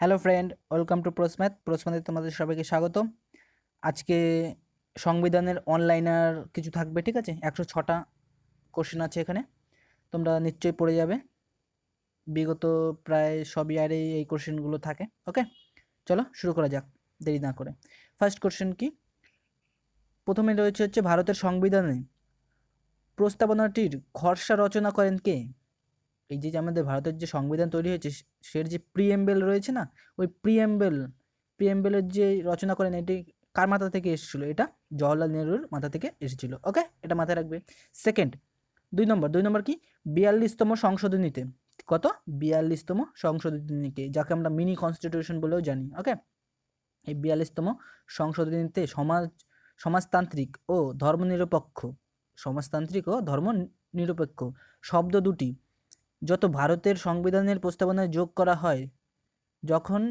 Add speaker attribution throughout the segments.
Speaker 1: Hello friend, welcome to প্রসম্যাথ। প্রসম্যাথে তোমাদের সবাইকে স্বাগত আজকে সংবিধানের অনলাইনার কিছু থাকবে, ঠিক আছে? একশো ছটা কোশ্চেন আছে এখানে। তোমরা নিশ্চয়ই পড়ে যাবে। বিগত প্রায় সব ইয়ারেই এই কোশ্চেনগুলো থাকে ওকে চলো শুরু করা যাক, দেরি না করে। ফার্স্ট কোশ্চেন কি? প্রথমে রয়েছে হচ্ছে, ভারতের সংবিধানে প্রস্তাবনাটির খরসা রচনা করেন কে? এই যে আমাদের ভারতের যে সংবিধান তৈরি হয়েছে সের যে প্রিএমবেল রয়েছে না, ওই প্রিএমবেল প্রিএমবেলের যে রচনা করেন এটি কার মাথা থেকে এসেছিল? এটা জওয়াহরলাল নেহরুর মাথা থেকে এসেছিল ওকে এটা মাথায় রাখবে। সেকেন্ড দুই নম্বর দুই নম্বর কি? বিয়াল্লিশতম সংশোধনীতে কত? বিয়াল্লিশতম সংশোধনীকে যাকে আমরা মিনি কনস্টিটিউশন বলেও জানি ওকে এই বিয়াল্লিশতম সংশোধনীতে সমাজ, সমাজতান্ত্রিক ও ধর্মনিরপেক্ষ, সমাজতান্ত্রিক ও ধর্ম নিরপেক্ষ শব্দ দুটি যত ভারতের সংবিধানের প্রস্তাবনায় যোগ করা হয়, যখন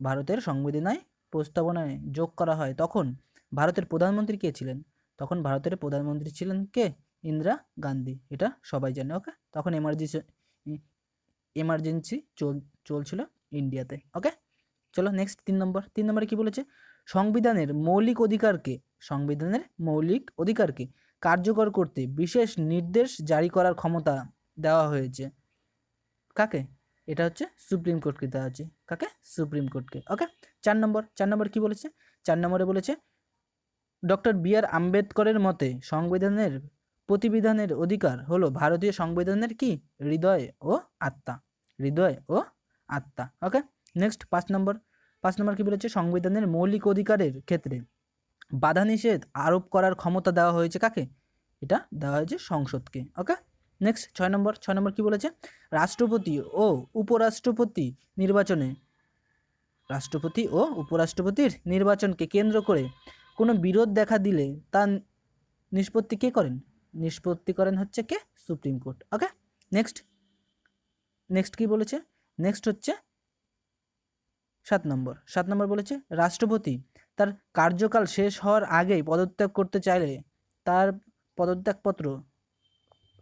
Speaker 1: ভারতের সংবিধানায় প্রস্তাবনায় যোগ করা হয়, তখন ভারতের প্রধানমন্ত্রী কে ছিলেন? তখন ভারতের প্রধানমন্ত্রী ছিলেন কে? ইন্দিরা গান্ধী। এটা সবাই জানে, ওকে? তখন এমার্জেন্সি এমার্জেন্সি চল, চলছিল ইন্ডিয়াতে, ওকে? চলো নেক্সট তিন নম্বর। তিন নম্বরে কি বলেছে? সংবিধানের মৌলিক অধিকারকে সংবিধানের মৌলিক অধিকারকে কার্যকর করতে বিশেষ নির্দেশ জারি করার ক্ষমতা দেওয়া হয়েছে। কাকে? এটা হচ্ছে সুপ্রিম কোর্টকে দেওয়া হচ্ছে কাকে? সুপ্রিম কোর্টকে। ওকে? চার নম্বর চার নম্বর কি বলেছে? চার নম্বরে বলেছে, ডক্টর বি আর আম্বেদকরের মতে সংবিধানের প্রতিবিধানের অধিকার হলো ভারতীয় সংবিধানের কি? হৃদয় ও আত্মা। হৃদয় ও আত্মা। ওকে? নেক্সট, পাঁচ নম্বর। পাঁচ নম্বর কি বলেছে? সংবিধানের মৌলিক অধিকারের ক্ষেত্রে বাধা নিষেধ আরোপ করার ক্ষমতা দেওয়া হয়েছে কাকে? এটা দেওয়া হয়েছে সংসদকে। ওকে? নেক্সট ছয় নম্বর ছয় নম্বর কি বলেছে? রাষ্ট্রপতি ও উপরাষ্ট্রপতি নির্বাচনে, রাষ্ট্রপতি ও উপরাষ্ট্রপতির নির্বাচনকে কেন্দ্র করে কোনো বিরোধ দেখা দিলে তা নিষ্পত্তি কে করেন? নিষ্পত্তি করেন হচ্ছে কে? Supreme court. Okay next next কি বলেছে? নেক্সট হচ্ছে সাত নম্বর। সাত নম্বর বলেছে, রাষ্ট্রপতি তার কার্যকাল শেষ হওয়ার আগেই পদত্যাগ করতে চাইলে তার পদত্যাগপত্র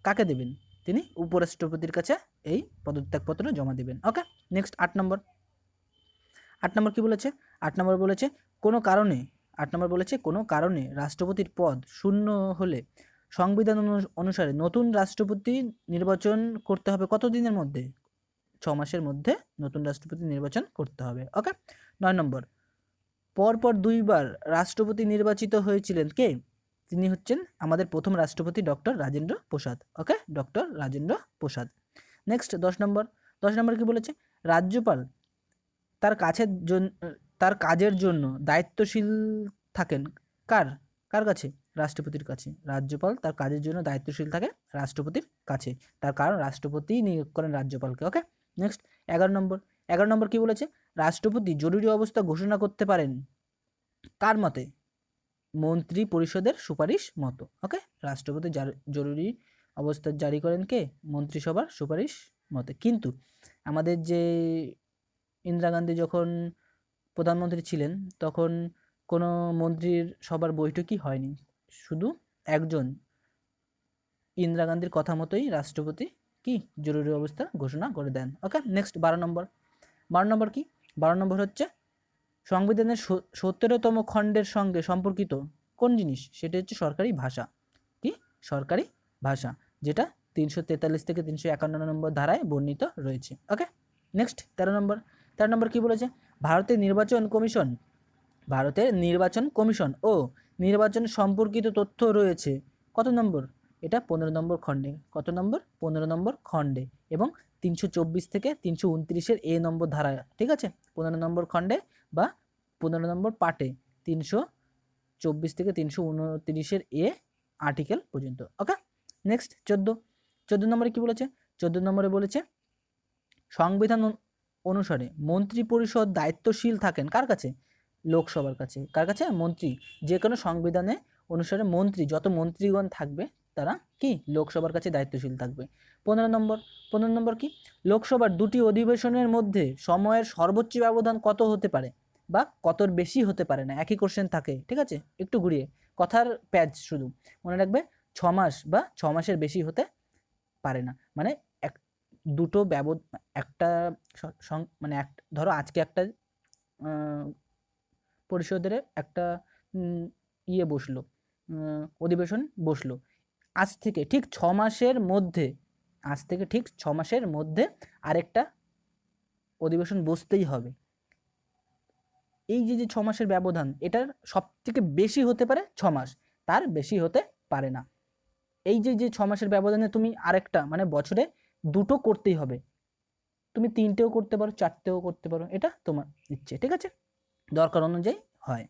Speaker 1: কাকে দেবেন? তিনি উপরাষ্ট্রপতির কাছে এই পদত্যাগপত্র জমা দেবেন। ওকে নেক্সট আট নম্বর। আট নম্বর কি বলেছে? আট নম্বর বলেছে, কোনো কারণে, আট নম্বর বলেছে, কোনো কারণে রাষ্ট্রপতির পদ শূন্য হলে সংবিধান অনু- অনুসারে নতুন রাষ্ট্রপতি নির্বাচন করতে হবে কত দিনের মধ্যে? ছ মাসের মধ্যে নতুন রাষ্ট্রপতি নির্বাচন করতে হবে। ওকে নয় নম্বর। পরপর দুইবার রাষ্ট্রপতি নির্বাচিত হয়েছিলেন কে? তিনি হচ্ছেন আমাদের প্রথম রাষ্ট্রপতি doctor Rajendra Prasad okay doctor Rajendra Prasad. Next দশ নম্বর। দশ নম্বর কি বলেছে? রাজ্যপাল তার কাছের জন্য তার কাজের জন্য দায়িত্বশীল থাকেন কার? কার কাছে? রাষ্ট্রপতির কাছে। রাজ্যপাল তার কাজের জন্য দায়িত্বশীল থাকে রাষ্ট্রপতির কাছে। তার কারণ রাষ্ট্রপতিই নিয়োগ করেন রাজ্যপালকে ওকে নেক্সট এগারো নম্বর। এগারো নম্বর কি বলেছে? রাষ্ট্রপতি জরুরি অবস্থা ঘোষণা করতে পারেন কার মতে? মন্ত্রী পরিষদের সুপারিশ মতো ওকে রাষ্ট্রপতি জার- জরুরি অবস্থা জারি করেন কে? মন্ত্রিসভার সুপারিশ মতে। কিন্তু আমাদের যে ইন্দিরা গান্ধী যখন প্রধানমন্ত্রী ছিলেন, তখন কোনো মন্ত্রীর সবার বৈঠকই হয়নি। শুধু একজন ইন্দিরা গান্ধীর কথা মতোই রাষ্ট্রপতি কি জরুরি অবস্থা ঘোষণা করে দেন ওকে নেক্সট বারো নম্বর। বারো নম্বর কি? বারো নম্বর হচ্ছে সংবিধানের সতেরোতম খণ্ডের সঙ্গে সম্পর্কিত কোন জিনিস? সেটা হচ্ছে সরকারি ভাষা। কি? সরকারি ভাষা, যেটা তিনশো তেতাল্লিশ থেকে তিনশো একান্ন নম্বর ধারায় বর্ণিত রয়েছে। ওকে নেক্সট তেরো নম্বর। তেরো নম্বর কি বলেছে? ভারতের নির্বাচন কমিশন, ভারতের নির্বাচন কমিশন ও নির্বাচন সম্পর্কিত তথ্য রয়েছে। কত নম্বর? এটা পনেরো নম্বর খণ্ডে। কত নম্বর? পনেরো নম্বর খণ্ডে এবং তিনশো চব্বিশ থেকে তিনশো উনত্রিশের এ নম্বর ধারা ঠিক আছে? পনেরো নম্বর খণ্ডে বা পনেরো নম্বর পার্টে তিনশো চব্বিশ থেকে তিনশো উনত্রিশের এ আর্টিকেল পর্যন্ত ওকে নেক্সট চোদ্দ। চোদ্দ নম্বরে কি বলেছে? চোদ্দ নম্বরে বলেছে, সংবিধান অনুসারে মন্ত্রী পরিষদ দায়িত্বশীল থাকেন কার কাছে? লোকসভার কাছে। কার কাছে? মন্ত্রী। যে কোনো সংবিধানে অনুসারে মন্ত্রী, যত মন্ত্রীগণ থাকবে তারা কি? লোকসভার কাছে দায়িত্বশীল থাকবে। পনেরো নম্বর। পনেরো নম্বর কি? লোকসভার দুটি অধিবেশনের মধ্যে সময়ের সর্বোচ্চ ব্যবধান কত হতে পারে? বা কতর বেশি হতে পারে না, একই কোশ্চেন থাকে, ঠিক আছে? একটু ঘুরিয়ে, কথার প্যাচ শুধু, মনে রাখবে ছ মাস বা ছ মাসের বেশি হতে পারে না মানে এক, দুটো ব্যব একটা মানে এক, ধরো আজকে একটা পরিষদের একটা ইয়ে বসল অধিবেশন বসল, আজ থেকে ঠিক ছ মাসের মধ্যে, আজ থেকে ঠিক ছ মাসের মধ্যে আরেকটা অধিবেশন বসতেই হবে এই যে যে ছ মাসের ব্যবধান, এটার সব থেকে বেশি হতে পারে ছ মাস তার বেশি হতে পারে না। এই যে যে ছ মাসের ব্যবধানে তুমি আরেকটা মানে বছরে দুটো করতেই হবে। তুমি তিনটেও করতে পারো, চারটেও করতে পারো, এটা তোমার ইচ্ছে, ঠিক আছে? দরকার অনুযায়ী হয়।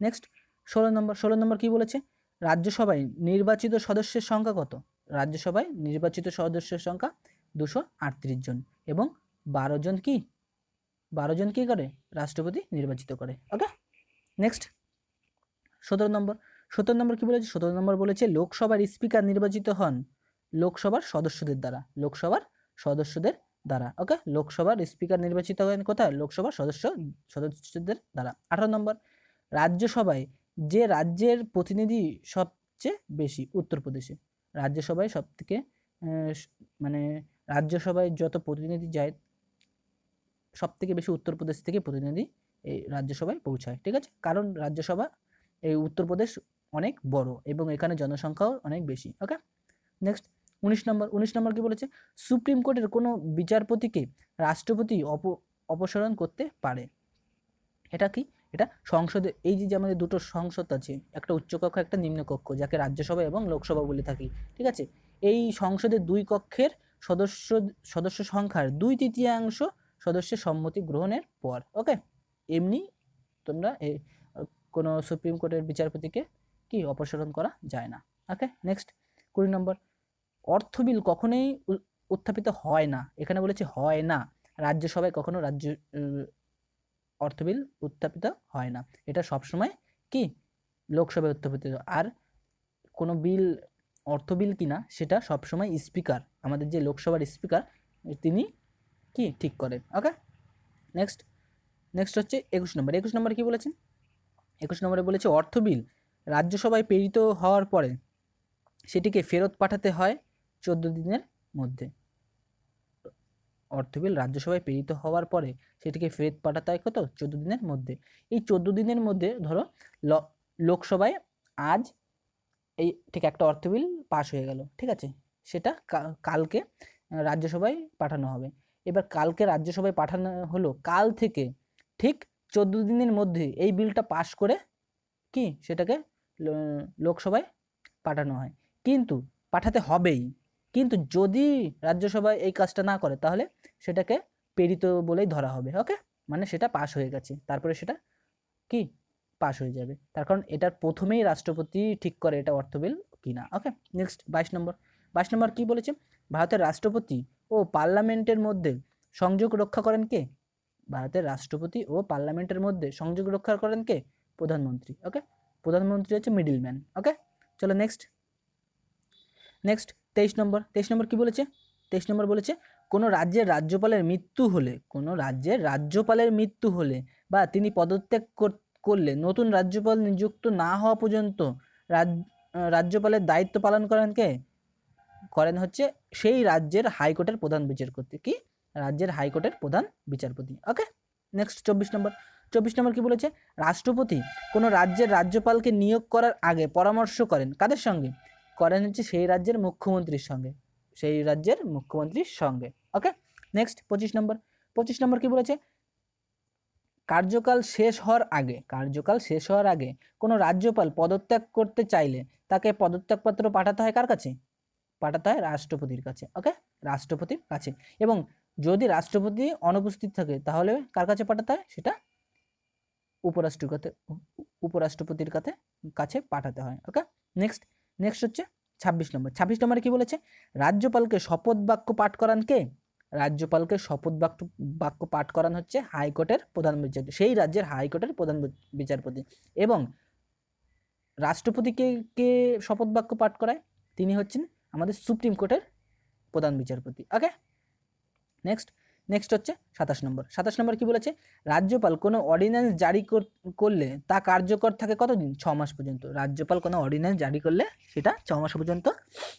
Speaker 1: নেক্সট ষোলো নম্বর ষোলো নম্বর কি বলেছে? রাজ্যসভায় নির্বাচিত সদস্যের সংখ্যা কত? রাজ্যসভায় নির্বাচিত সদস্যের সংখ্যা দুশো জন এবং বারো জন কি? বারো জন কি করে? রাষ্ট্রপতি নির্বাচিত করে ওকে নেক্সট সতেরো নম্বর। সতেরো নম্বর কি বলেছে? সতেরো নম্বর বলেছে, লোকসভার স্পিকার নির্বাচিত হন লোকসভার সদস্যদের দ্বারা। লোকসভার সদস্যদের দ্বারা ওকে লোকসভার স্পিকার নির্বাচিত হন কোথায়? লোকসভার সদস্য, সদস্যদের দ্বারা। আঠারো নম্বর, রাজ্যসভায় যে রাজ্যের প্রতিনিধি সবচেয়ে বেশি? উত্তরপ্রদেশে। রাজ্যসভায় সব থেকে মানে রাজ্যসভায় যত প্রতিনিধি যায় সব থেকে বেশি উত্তরপ্রদেশ থেকে প্রতিনিধি এই রাজ্যসভায় পৌঁছায়, ঠিক আছে? কারণ রাজ্যসভা এই উত্তরপ্রদেশ অনেক বড় এবং এখানে জনসংখ্যাও অনেক বেশি ওকে নেক্সট উনিশ নম্বর উনিশ নম্বর কি বলেছে? সুপ্রিম কোর্টের কোনো বিচারপতিকে রাষ্ট্রপতি অপ, অপসারণ করতে পারে। এটা কি? এটা সংসদে, এই যে আমাদের দুটো সংসদ আছে, একটা উচ্চকক্ষ, একটা নিম্নকক্ষ, যাকে রাজ্যসভা এবং লোকসভা বলে থাকি, ঠিক আছে? এই সংসদের দুই কক্ষের সদস্য সদস্য সংখ্যার দুই তৃতীয়াংশ সদস্যের সম্মতি গ্রহণের পর ওকে এমনি তোমরা এ, কোনো সুপ্রিম কোর্টের বিচারপতিকে কি অপসারণ করা যায় না ওকে নেক্সট কুড়ি নম্বর, অর্থ বিল কখনোই উত্থাপিত হয় না। এখানে বলেছে হয় না। রাজ্যসভায় কখনো রাজ্য অর্থ বিল উত্থাপিত হয় না। এটা সবসময় কি? লোকসভায় উত্থাপিত। আর কোনো বিল, অর্থ বিল কিনা, সেটা সবসময় স্পিকার, আমাদের যে লোকসভার স্পিকার, তিনি কি? ঠিক করে। ওকে নেক্সট নেক্সট হচ্ছে একুশ নম্বর। একুশ নম্বর কি বলেছেন? একুশ নম্বরে বলেছে, অর্থ বিল রাজ্যসভায় প্রেরিত হওয়ার পরে সেটিকে ফেরত পাঠাতে হয় চোদ্দ দিনের মধ্যে। অর্থ বিল রাজ্যসভায় প্রেরিত হওয়ার পরে সেটিকে ফেরত পাঠাতে হয় কত? চোদ্দ দিনের মধ্যে। এই চোদ্দ দিনের মধ্যে, ধরো লোকসভায় আজ এই ঠিক একটা অর্থ বিল পাশ হয়ে গেল। ঠিক আছে? সেটা কালকে রাজ্যসভায় পাঠানো হবে। এবার কালকে রাজ্যসভায় পাঠানো হলো। কাল থেকে ঠিক চোদ্দ দিনের মধ্যে এই বিলটা পাশ করে কি সেটাকে লোকসভায় পাঠানো হয়। কিন্তু পাঠাতে হবেই। কিন্তু যদি রাজ্যসভায় এই কাজটা না করে, তাহলে সেটাকে প্রেরিত বলেই ধরা হবে, ওকে? মানে সেটা পাশ হয়ে গেছে। তারপরে সেটা কি পাশ হয়ে যাবে। তার কারণ এটার প্রথমেই রাষ্ট্রপতি ঠিক করে এটা অর্থ বিল কিনা, ওকে? নেক্সট বাইশ নম্বর। বাইশ নম্বর কি বলেছে? ভারতের রাষ্ট্রপতি ও পার্লামেন্টের মধ্যে সংযোগ রক্ষা করেন কে? ভারতের রাষ্ট্রপতি ও পার্লামেন্টের মধ্যে সংযোগ রক্ষা করেন কে? প্রধানমন্ত্রী ওকে প্রধানমন্ত্রী হচ্ছে মিডিল ম্যান ওকে চলো নেক্সট নেক্সট তেইশ নম্বর। তেইশ নম্বর কি বলেছে? তেইশ নম্বর বলেছে, কোনো রাজ্যের রাজ্যপালের মৃত্যু হলে, কোনো রাজ্যের রাজ্যপালের মৃত্যু হলে বা তিনি পদত্যাগ কর- করলে নতুন রাজ্যপাল নিযুক্ত না হওয়া পর্যন্ত রাজ- রাজ্যপালের দায়িত্ব পালন করেন কে? করেন হচ্ছে সেই রাজ্যের হাইকোর্টের প্রধান বিচারপতি, কি? রাজ্যের হাইকোর্টের প্রধান বিচারপতি ওকে নেক্সট চব্বিশ নম্বর। চব্বিশ নম্বর কি বলেছে? রাষ্ট্রপতি কোনো রাজ্যের রাজ্যপালকে নিয়োগ করার আগে পরামর্শ করেন কাদের সঙ্গে? করেন হচ্ছে সেই রাজ্যের মুখ্যমন্ত্রীর সঙ্গে, সেই রাজ্যের মুখ্যমন্ত্রীর সঙ্গে ওকে নেক্সট পঁচিশ নম্বর। পঁচিশ নম্বর কি বলেছে? কার্যকাল শেষ হওয়ার আগে, কার্যকাল শেষ হওয়ার আগে কোনো রাজ্যপাল পদত্যাগ করতে চাইলে তাকে পদত্যাগপত্র পাঠাতে হয় কার কাছে? পাঠাতে হয় রাষ্ট্রপতির কাছে ওকে রাষ্ট্রপতির কাছে। এবং যদি রাষ্ট্রপতি অনুপস্থিত থাকে, তাহলে কার কাছে পাঠাতে হয়? সেটা উপরাষ্ট্রপতি, উপরাষ্ট্রপতির কাছে কাছে পাঠাতে হয় ওকে নেক্সট নেক্সট হচ্ছে ছাব্বিশ নম্বর। ছাব্বিশ নম্বরে কি বলেছে? রাজ্যপালকে শপথ বাক্য পাঠ করান কে? রাজ্যপালকে শপথ বাক্য বাক্য পাঠ করান হচ্ছে হাইকোর্টের প্রধান বিচারপতি, সেই রাজ্যের হাইকোর্টের প্রধান বিচারপতি। এবং রাষ্ট্রপতিকে কে শপথ বাক্য পাঠ করায়? তিনি হচ্ছেন আমাদের সুপ্রিম কোর্টের প্রধান বিচারপতি ওকে নেক্সট নেক্সট হচ্ছে সাতাশ নম্বর। সাতাশ নম্বর কি বলেছে? রাজ্যপাল কোনো অর্ডিন্যান্স জারি কর- করলে তা কার্যকর থাকে কতদিন? ছ মাস পর্যন্ত। রাজ্যপাল কোনো অর্ডিন্যান্স জারি করলে সেটা ছ মাস পর্যন্ত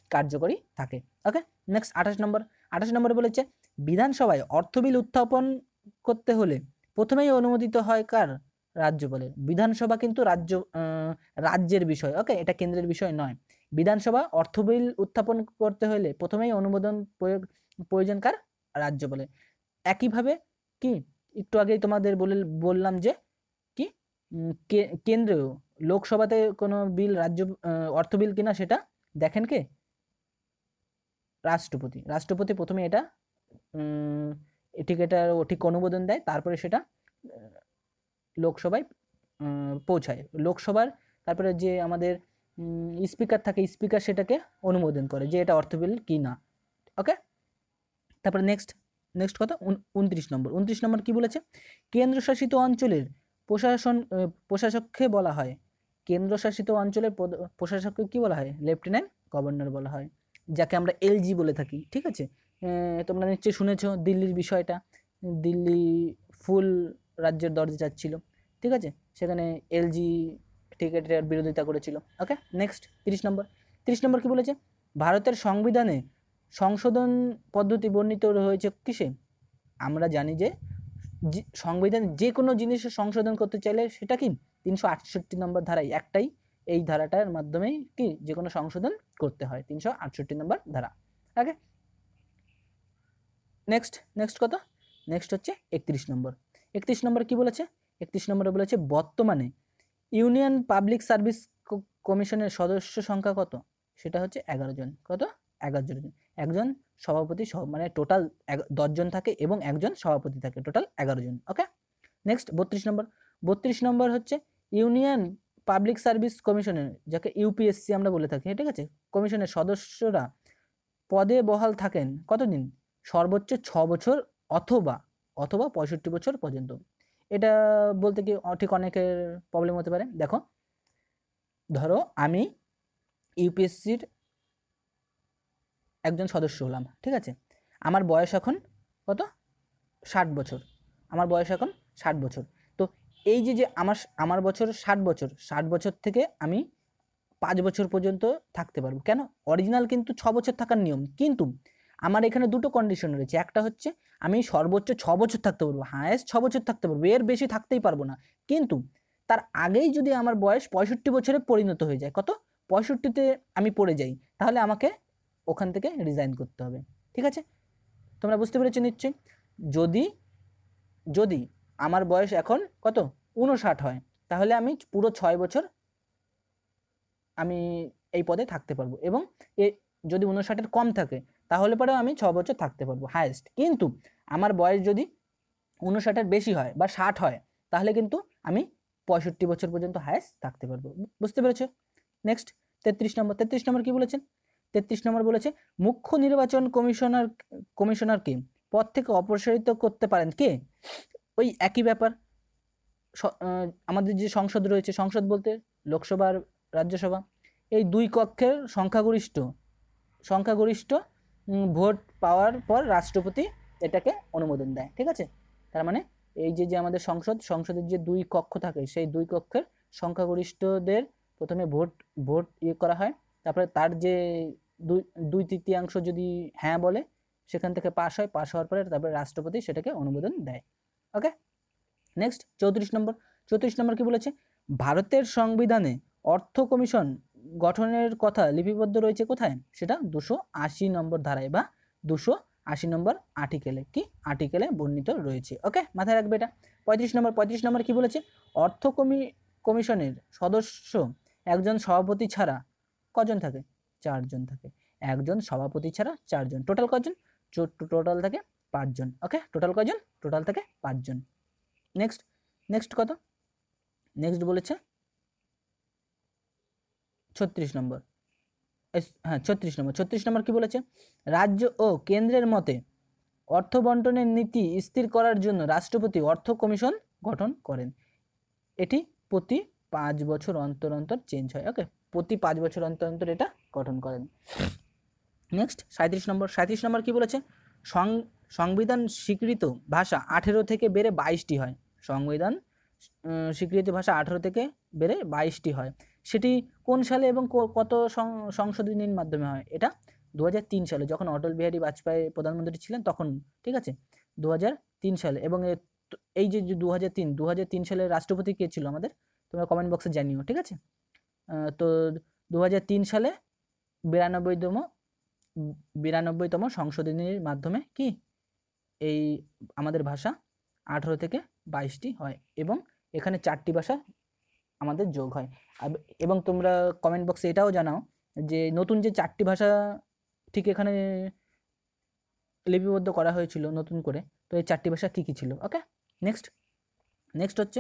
Speaker 1: কার্যকরী থাকে ওকে নেক্সট আঠাশ নম্বর। আঠাশ নম্বরে বলেছে, বিধানসভায় অর্থ বিল উত্থাপন করতে হলে প্রথমেই অনুমোদিত হয় কার? রাজ্যপালের। বিধানসভা কিন্তু রাজ্য রাজ্যের বিষয় ওকে এটা কেন্দ্রের বিষয় নয়। বিধানসভা অর্থ বিল উত্থাপন করতে হলে প্রথমেই অনুমোদন প্রয়োগ প্রয়োজন কার রাজ্যপালের একইভাবে কি, একটু আগেই তোমাদের বলে, বললাম যে কি কেন্দ্রীয় লোকসভাতে কোনো বিল, রাজ্য অর্থ বিল কিনা সেটা দেখেন কে? রাষ্ট্রপতি। রাষ্ট্রপতি প্রথমে এটা ঠিক এটা ঠিক অনুমোদন দেয়, তারপরে সেটা লোকসভায় পৌঁছায়। লোকসভার, তারপরে যে আমাদের স্পিকার থাকে স্পিকার সেটাকে অনুমোদন করে যে এটা অর্থ বিল কি না। ওকে তারপরে নেক্সট নেক্সট কথা উনত্রিশ নম্বর। উনত্রিশ নম্বর কি বলেছে? কেন্দ্রশাসিত অঞ্চলের প্রশাসন প্রশাসককে বলা হয়। কেন্দ্রশাসিত অঞ্চলের প্রশাসককে কি বলা হয়? লেফটেন্যান্ট গভর্নর বলা হয়, যাকে আমরা এলজি বলে থাকি, ঠিক আছে? তোমরা নিশ্চয়ই শুনেছ দিল্লির বিষয়টা। দিল্লি ফুল রাজ্যের দরজা চাচ্ছিল, ঠিক আছে? সেখানে এলজি টিকেটের বিরোধিতা করেছিল। ওকে নেক্সট তিরিশ নম্বর। তিরিশ নম্বর কি বলেছে? ভারতের সংবিধানে সংশোধন পদ্ধতি বর্ণিত হয়েছে কিসে? আমরা জানি যে যে- সংবিধান যে কোনো জিনিসের সংশোধন করতে চাইলে সেটা কি? তিনশো আটষট্টি নম্বর ধারায় একটাই এই ধারাটার মাধ্যমেই কি যে কোনো সংশোধন করতে হয়। তিনশো আটষট্টি নম্বর ধারা। ওকে নেক্সট নেক্সট কত? নেক্সট হচ্ছে একত্রিশ নম্বর। একত্রিশ নম্বর কি বলেছে? একত্রিশ নম্বরে বলেছে বর্তমানে ইউনিয়ন পাবলিক সার্ভিস কমিশনের সদস্য সংখ্যা কত? সেটা হচ্ছে এগারো জন। কত? এগারো জন। একজন সভাপতি সহ মানে টোটাল দশজন থাকে এবং একজন সভাপতি থাকে। টোটাল এগারো জন। ওকে নেক্সট বত্রিশ নম্বর। বত্রিশ নম্বর হচ্ছে ইউনিয়ন পাবলিক সার্ভিস কমিশনের, যাকে ইউপিএসসি আমরা বলে থাকি। ঠিক আছে? কমিশনের সদস্যরা পদে বহাল থাকেন কতদিন? সর্বোচ্চ ছ বছর অথবা অথবা পঁয়ষট্টি বছর পর্যন্ত। এটা বলতে কি ঠিক অনেকের প্রবলেম হতে পারে। দেখো, ধরো আমি ইউপিএসসির একজন সদস্য হলাম, ঠিক আছে? আমার বয়স এখন কত? ষাট বছর। আমার বয়স এখন ষাট বছর। তো এই যে যে আমার আমার বছর ষাট বছর ষাট বছর থেকে আমি পাঁচ বছর পর্যন্ত থাকতে পারব। কেন? অরিজিনাল কিন্তু ছ বছর থাকার নিয়ম। কিন্তু আমার এখানে দুটো কন্ডিশন রয়েছে। একটা হচ্ছে আমি সর্বোচ্চ ছ বছর থাকতে পারব। হায়েস্ট ছ বছর থাকতে পারব। এর বেশি থাকতেই পারব না। কিন্তু তার আগেই যদি আমার বয়স পঁয়ষট্টি বছরে পরিণত হয়ে যায়, কত? পঁয়ষট্টিতে আমি পড়ে যাই, তাহলে আমাকে ওখান থেকে রিজাইন করতে হবে। ঠিক আছে? তোমরা বুঝতে পেরেছ নিশ্চয়ই? যদি যদি আমার বয়স এখন কত? উনষাট হয়, তাহলে আমি পুরো ছয় বছর আমি এই পদে থাকতে পারব। এবং এ, যদি উনষাটের কম থাকে তাহলে পরেও আমি ছ বছর থাকতে পারব হায়েস্ট কিন্তু আমার বয়স যদি উনষাটের বেশি হয় বা ষাট হয়, তাহলে কিন্তু আমি পঁয়ষট্টি বছর পর্যন্ত হায়েস্ট থাকতে পারব। বুঝতে পেরেছ? নেক্সট তেত্রিশ নম্বর। তেত্রিশ নম্বর কি বলেছেন? তেত্রিশ নম্বর বলেছে, মুখ্য নির্বাচন কমিশনার কমিশনারকে পদ থেকে অপসারিত করতে পারেন কে? ওই একই ব্যাপার। আমাদের যে সংসদ রয়েছে, সংসদ বলতে লোকসভা আর রাজ্যসভা, এই দুই কক্ষের সংখ্যাগরিষ্ঠ সংখ্যাগরিষ্ঠ ভোট পাওয়ার পর রাষ্ট্রপতি এটাকে অনুমোদন দেয়, ঠিক আছে? তার মানে এই যে যে আমাদের সংসদ, সংসদের যে দুই কক্ষ থাকে, সেই দুই কক্ষের সংখ্যাগরিষ্ঠদের প্রথমে ভোট ভোট ইয়ে করা হয়, তারপরে তার যে দুই দুই তৃতীয়াংশ যদি হ্যাঁ বলে, সেখান থেকে পাশ হয়, পাশ হওয়ার পরে তারপরে রাষ্ট্রপতি সেটাকে অনুমোদন দেয় ওকে নেক্সট চৌত্রিশ নম্বর চৌত্রিশ নম্বর কি বলেছে? ভারতের সংবিধানে অর্থ কমিশন গঠনের কথা লিপিবদ্ধ রয়েছে কোথায়? সেটা দুশো আশি নম্বর ধারায় বা দুশো আশি নম্বর আর্টিকেলে, কি? আর্টিকেলে বর্ণিত রয়েছে। ওকে? মাথায় রাখবে এটা? পঁয়ত্রিশ নম্বর পঁয়ত্রিশ নম্বর কি বলেছে? অর্থ কমি, কমিশনের সদস্য একজন সভাপতি ছাড়া কজন থাকে? চারজন থাকে। একজন সভাপতি ছাড়া চারজন। টোটাল কজন? টোটাল থাকে পাঁচজন। ওকে? টোটাল কজন? টোটাল থাকে পাঁচজন। নেক্সট নেক্সট কত? নেক্সট বলেছে ছত্রিশ নম্বর। হ্যাঁ ছত্রিশ নম্বর। ছত্রিশ নম্বর কি বলেছে? রাজ্য ও কেন্দ্রের মতে অর্থ বন্টনের নীতি স্থির করার জন্য রাষ্ট্রপতি অর্থ কমিশন গঠন করেন। এটি প্রতি পাঁচ বছর অন্তর অন্তর চেঞ্জ হয়। ওকে প্রতি পাঁচ বছর অন্তর অন্তর এটা গঠন করেন। নেক্সট সাঁত্রিশ নম্বর। সাঁত্রিশ নম্বর কি বলেছে? সংবিধান স্বীকৃত ভাষা আঠেরো থেকে বেড়ে বাইশটি হয়। সংবিধান স্বীকৃত ভাষা আঠেরো থেকে বেড়ে বাইশটি হয়। সেটি কোন সালে এবং কত সংশোধনীর মাধ্যমে হয়? এটা দু সালে। যখন অটল বিহারী বাজপেয়ী প্রধানমন্ত্রী ছিলেন তখন, ঠিক আছে? দু সালে। এবং এই যে দু হাজার তিন দু হাজার তিন সালের রাষ্ট্রপতি কে ছিল আমাদের? তোমরা কমেন্ট বক্সে জানিও, ঠিক আছে? তো দু হাজার তিন সালে বিরানব্বইতম বিরানব্বইতম সংশোধনীর মাধ্যমে কি? এই আমাদের ভাষা আঠেরো থেকে বাইশটি হয়। এবং এখানে চারটি ভাষা আমাদের যোগ হয়। এবং তোমরা কমেন্ট বক্সে এটাও জানাও যে নতুন যে চারটি ভাষা ঠিক এখানে লিপিবদ্ধ করা হয়েছিল নতুন করে, তো এই চারটি ভাষা কী কী ছিল? ওকে নেক্সট নেক্সট হচ্ছে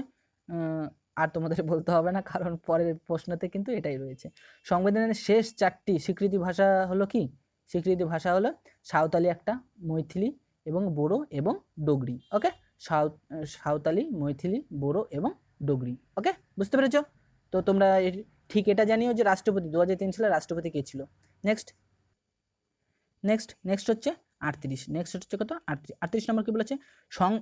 Speaker 1: আর তোমাদের বলতে হবে না, কারণ পরের প্রশ্নতে কিন্তু এটাই রয়েছে। সংবিধানের শেষ চারটি স্বীকৃতি ভাষা হলো কি? স্বীকৃতি ভাষা হলো সাঁওতালি একটা, মৈথিলি এবং বোড়ো এবং ডোগরি। ওকে সাঁও, সাঁওতালি, মৈথিলি, বোড়ো এবং ডোগরি ওকে বুঝতে পেরেছ? তো তোমরা ঠিক এটা জানিও যে রাষ্ট্রপতি দু হাজার তিন সালে রাষ্ট্রপতি কে ছিল? নেক্সট নেক্সট নেক্সট হচ্ছে আটত্রিশ নেক্সট হচ্ছে কত? আটত্রিশ আটত্রিশ নম্বর কি বলেছে? সং,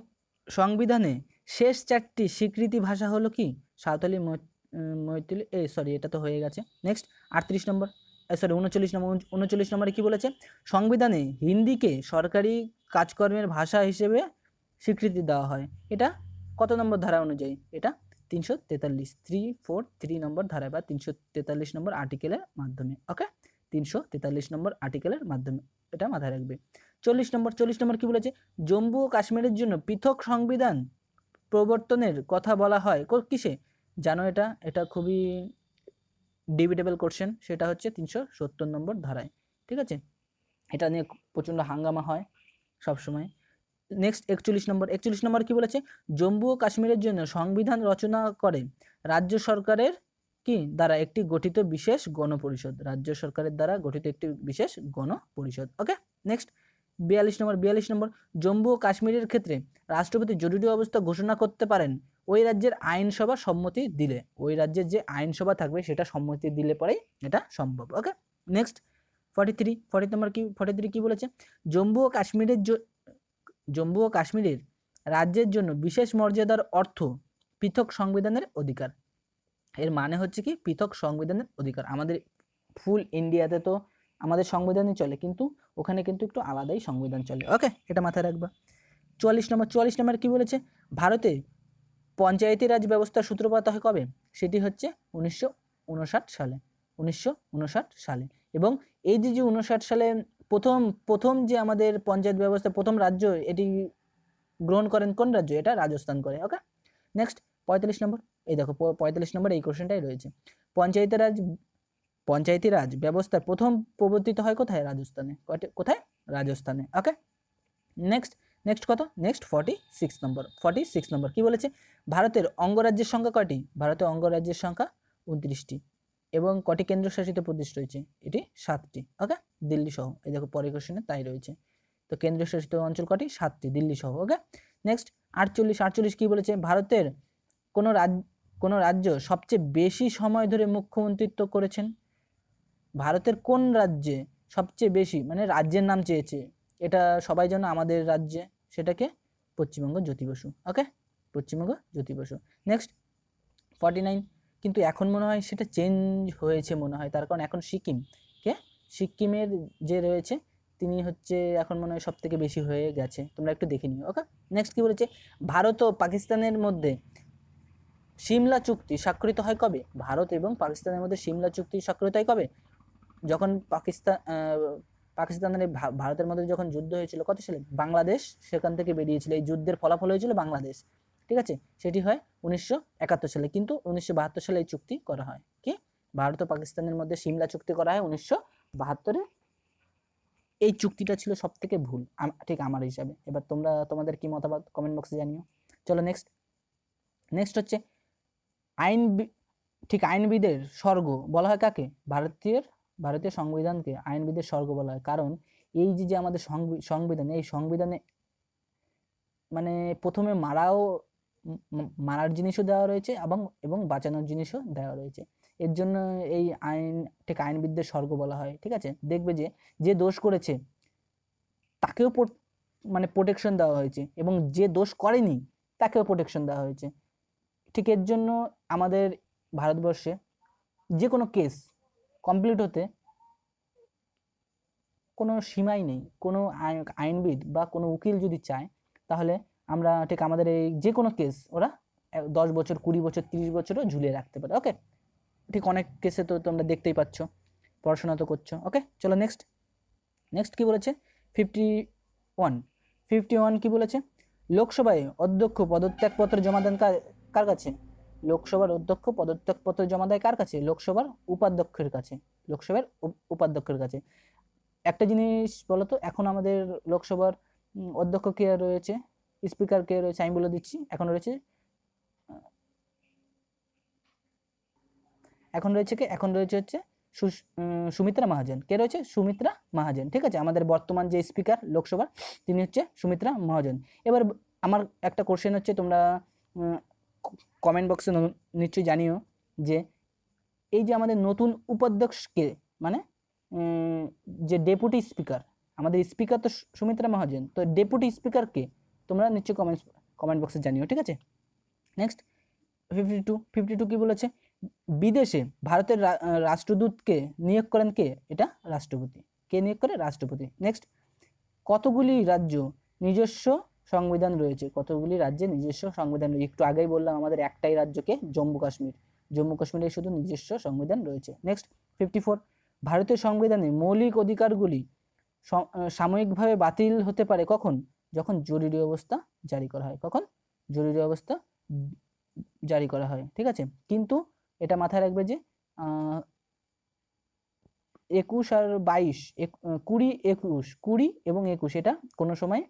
Speaker 1: সংবিধানে শেষ চারটি স্বীকৃতি ভাষা হলো কি? সাঁওতালি মৈথিলি এই সরি এটা তো হয়ে গেছে। নেক্সট আটত্রিশ নম্বর সরি উনচল্লিশ নম্বর, উন- উনচল্লিশ নম্বরে কি বলেছে? সংবিধানে হিন্দিকে সরকারি কাজকর্মের ভাষা হিসেবে স্বীকৃতি দেওয়া হয়। এটা কত নম্বর ধারা অনুযায়ী? এটা তিনশো তেতাল্লিশ থ্রি ফোর থ্রি নম্বর ধারায় বা তিনশো তেতাল্লিশ নম্বর আর্টিকেলের মাধ্যমে ওকে তিনশো তেতাল্লিশ নম্বর আর্টিকেলের মাধ্যমে, এটা মাথায় রাখবে। চল্লিশ নম্বর চল্লিশ নম্বর কি বলেছে? জম্মু ও কাশ্মীরের জন্য পৃথক সংবিধান প্রবর্তনের কথা বলা হয়। কিসে? জানো এটা? এটা খুবই ডিবেটেবল কোশ্চেন সেটা হচ্ছে তিনশো সত্তর নম্বর ধারায়, ঠিক আছে? এটা নিয়ে প্রচণ্ড হাঙ্গামা হয় সবসময়। নেক্সট একচল্লিশ নম্বর। একচল্লিশ নম্বর কি বলেছে? জম্মু ও কাশ্মীরের জন্য সংবিধান রচনা করে রাজ্য সরকারের কি? দ্বারা একটি গঠিত বিশেষ গণপরিষদ। রাজ্য সরকারের দ্বারা গঠিত একটি বিশেষ গণপরিষদ। ওকে নেক্সট বিয়াল্লিশ নম্বর। বিয়াল্লিশ নম্বর, জম্মু ও কাশ্মীরের ক্ষেত্রে রাষ্ট্রপতি জরুরি অবস্থা ঘোষণা করতে পারেন। ওই রাজ্যের আইনসভা সম্মতি দিলে। ওই রাজ্যের যে আইনসভা থাকবে, সেটা সম্মতি দিলে পরেই এটা সম্ভব। Okay next forty three forty নম্বর কি ফর্টি থ্রি কী বলেছে? জম্মু ও কাশ্মীরের জম্মু ও কাশ্মীরের রাজ্যের জন্য বিশেষ মর্যাদার অর্থ পৃথক সংবিধানের অধিকার। এর মানে হচ্ছে কি? পৃথক সংবিধানের অধিকার। আমাদের ফুল ইন্ডিয়াতে তো আমাদের সংবিধানই চলে, কিন্তু ওখানে কিন্তু একটু আলাদাই সংবিধান চলে। ওকে এটা মাথায় রাখবা। চুয়াল্লিশ নম্বর চুয়াল্লিশ নম্বর কী বলেছে? ভারতে পঞ্চায়েতি রাজ ব্যবস্থার সূত্রপাত হয় কবে? সেটি হচ্ছে উনিশশো উনষাট সালে। উনিশশো উনষাট সালে। এবং এই যে যে উনষাট সালে প্রথম প্রথম যে আমাদের পঞ্চায়েত ব্যবস্থা, প্রথম রাজ্য এটি গ্রহণ করেন কোন রাজ্য? এটা রাজস্থান করে ওকে নেক্সট পঁয়তাল্লিশ নম্বর। এই দেখো পঁয়তাল্লিশ নম্বর এই কোশ্চেনটাই রয়েছে। পঞ্চায়েতি রাজ পঞ্চায়েতি রাজ ব্যবস্থা প্রথম প্রবর্তিত হয় কোথায়? রাজস্থানে। কোথায়? রাজস্থানে ওকে নেক্সট নেক্সট কত? নেক্সট ফর্টি সিক্স নম্বর। ফর্টি সিক্স নম্বর, কী বলেছে? ভারতের অঙ্গরাজ্যের সংখ্যা কয়টি? ভারতের অঙ্গরাজ্যের সংখ্যা উনত্রিশটি এবং কটি কেন্দ্রশাসিত প্রদেশ রয়েছে? এটি সাতটি ওকে দিল্লি সহ। এই দেখো পরের কোশ্চেনে তাই রয়েছে। তো কেন্দ্রশাসিত অঞ্চল কটি? সাতটি, দিল্লি সহ ওকে নেক্সট আটচল্লিশ আটচল্লিশ কী বলেছে? ভারতের কোনো রাজ, কোনো রাজ্য সবচেয়ে বেশি সময় ধরে মুখ্যমন্ত্রিত্ব করেছেন? ভারতের কোন রাজ্যে সবচেয়ে বেশি মানে রাজ্যের নাম চেয়েছে? এটা সবাই যেন আমাদের রাজ্যে? সেটাকে Paschimbanga Jyoti Basu okay Paschimbanga Jyoti Basu. Next forty nine কিন্তু এখন মনে হয় সেটা চেঞ্জ হয়েছে মনে হয়। তার কারণ এখন সিকিম। সিকিমের যে রয়েছে, তিনি হচ্ছে এখন মনে হয় সব থেকে বেশি হয়ে গেছে। তোমরা একটু দেখে নিও ওকে নেক্সট কী বলেছে? ভারত ও পাকিস্তানের মধ্যে সিমলা চুক্তি স্বাক্ষরিত হয় কবে? ভারত এবং পাকিস্তানের মধ্যে সিমলা চুক্তি স্বাক্ষরিত হয় কবে? যখন পাকিস্তান পাকিস্তানের ভারতের মধ্যে যখন যুদ্ধ হয়েছিল, কত সালে? বাংলাদেশ, সেখান থেকে বেরিয়েছিল। এই যুদ্ধের ফলাফল হয়েছিল বাংলাদেশ, ঠিক আছে? সেটি হয় উনিশশো একাত্তর সালে, কিন্তু উনিশশো বাহাত্তর সালে এই চুক্তি করা হয়। কি? ভারত ও পাকিস্তানের মধ্যে সিমলা চুক্তি করা হয় উনিশশো বাহাত্তরে এই চুক্তিটা ছিল সব থেকে ভুল ঠিক আমার হিসাবে। এবার তোমরা, তোমাদের কি মতামত? কমেন্ট বক্সে জানিও। চলো নেক্সট নেক্সট হচ্ছে আইন ঠিক আইনবিদের স্বর্গ বলা হয় কাকে? ভারতীয় ভারতীয় সংবিধানকে আইনবিদের স্বর্গ বলা হয়। কারণ এই যে যে আমাদের সংবি- সংবিধান, এই সংবিধানে মানে প্রথমে মারাও মারার জিনিসও দেওয়া রয়েছে এবং এবং বাঁচানোর জিনিসও দেওয়া রয়েছে। এর জন্য এই আইন ঠিক আইনবিদদের স্বর্গ বলা হয়, ঠিক আছে? দেখবে যে যে দোষ করেছে, তাকেও মানে প্রোটেকশন দেওয়া হয়েছে এবং যে দোষ করেনি, তাকেও প্রোটেকশন দেওয়া হয়েছে। ঠিক এর জন্য আমাদের ভারতবর্ষে যে কোনো কেস কমপ্লিট হতে কোনো সীমাই নেই। কোনো আই- আইনবিদ বা কোনো উকিল যদি চায়, তাহলে আমরা ঠিক আমাদের এই যে কোনো কেস ওরা দশ বছর, কুড়ি বছর, তিরিশ বছরও ঝুলিয়ে রাখতে পারে। ওকে ঠিক অনেক কেসে তো তোমরা দেখতেই পাচ্ছ, পড়াশোনা তো করছ। ওকে চলো নেক্সট নেক্সট কি বলেছে? ফিফটি ওয়ান ফিফটি ওয়ান কী বলেছে? লোকসভায় অধ্যক্ষ পদত্যাগপত্র জমা দেন কার কাছে? লোকসভার অধ্যক্ষ পদত্যাগপত্র জমা দেয় কার কাছে? লোকসভার উপাধ্যক্ষের কাছে। লোকসভার উপ- উপাধ্যক্ষের কাছে। একটা জিনিস বলো তো, এখন আমাদের লোকসভার অধ্যক্ষ কে রয়েছে? স্পিকার কে রয়েছে? আমি বলে দিচ্ছি, এখন রয়েছে এখন রয়েছে কে? এখন রয়েছে হচ্ছে সুমিত্রা মহাজন। কে রয়েছে? সুমিত্রা মহাজন। ঠিক আছে? আমাদের বর্তমান যে স্পিকার লোকসভার তিনি হচ্ছে সুমিত্রা মহাজন। এবার আমার একটা কোশ্চেন হচ্ছে, তোমরা কমেন্ট বক্সে নিশ্চয়ই জানিও যে, এই যে আমাদের নতুন উপাধ্যক্ষকে মানে যে ডেপুটি স্পিকার আমাদের স্পিকার তো সুমিত্রা মহাজন। তো ডেপুটি স্পিকারকে তোমরা নিশ্চয়ই কমেন্টস কমেন্ট বক্সে জানিও। ঠিক আছে? Next fifty two fifty two কী বলেছে? বিদেশে ভারতের রাষ্ট্রদূতকে নিয়োগ করেন কে? এটা রাষ্ট্রপতি। কে নিয়োগ করে? রাষ্ট্রপতি। নেক্সট কতগুলি রাজ্য নিজস্ব সংবিধান রয়েছে? কতগুলি রাজ্যে নিজস্ব সংবিধান রয়েছে? একটু আগেই বললাম, আমাদের একটাই রাজ্যকে জম্মু কাশ্মীর। জম্মু কাশ্মীরে শুধু নিজস্ব সংবিধান রয়েছে। নেক্সট ফিফটি ফোর ভারতীয় সংবিধানে মৌলিক অধিকারগুলি সাময়িকভাবে বাতিল হতে পারে কখন? যখন জরুরি অবস্থা জারি করা হয়। কখন? জরুরি অবস্থা জারি করা হয়। ঠিক আছে? কিন্তু এটা মাথায় রাখবে যে একুশ আর বাইশ কুড়ি একুশ, কুড়ি এবং একুশ, এটা কোনো সময়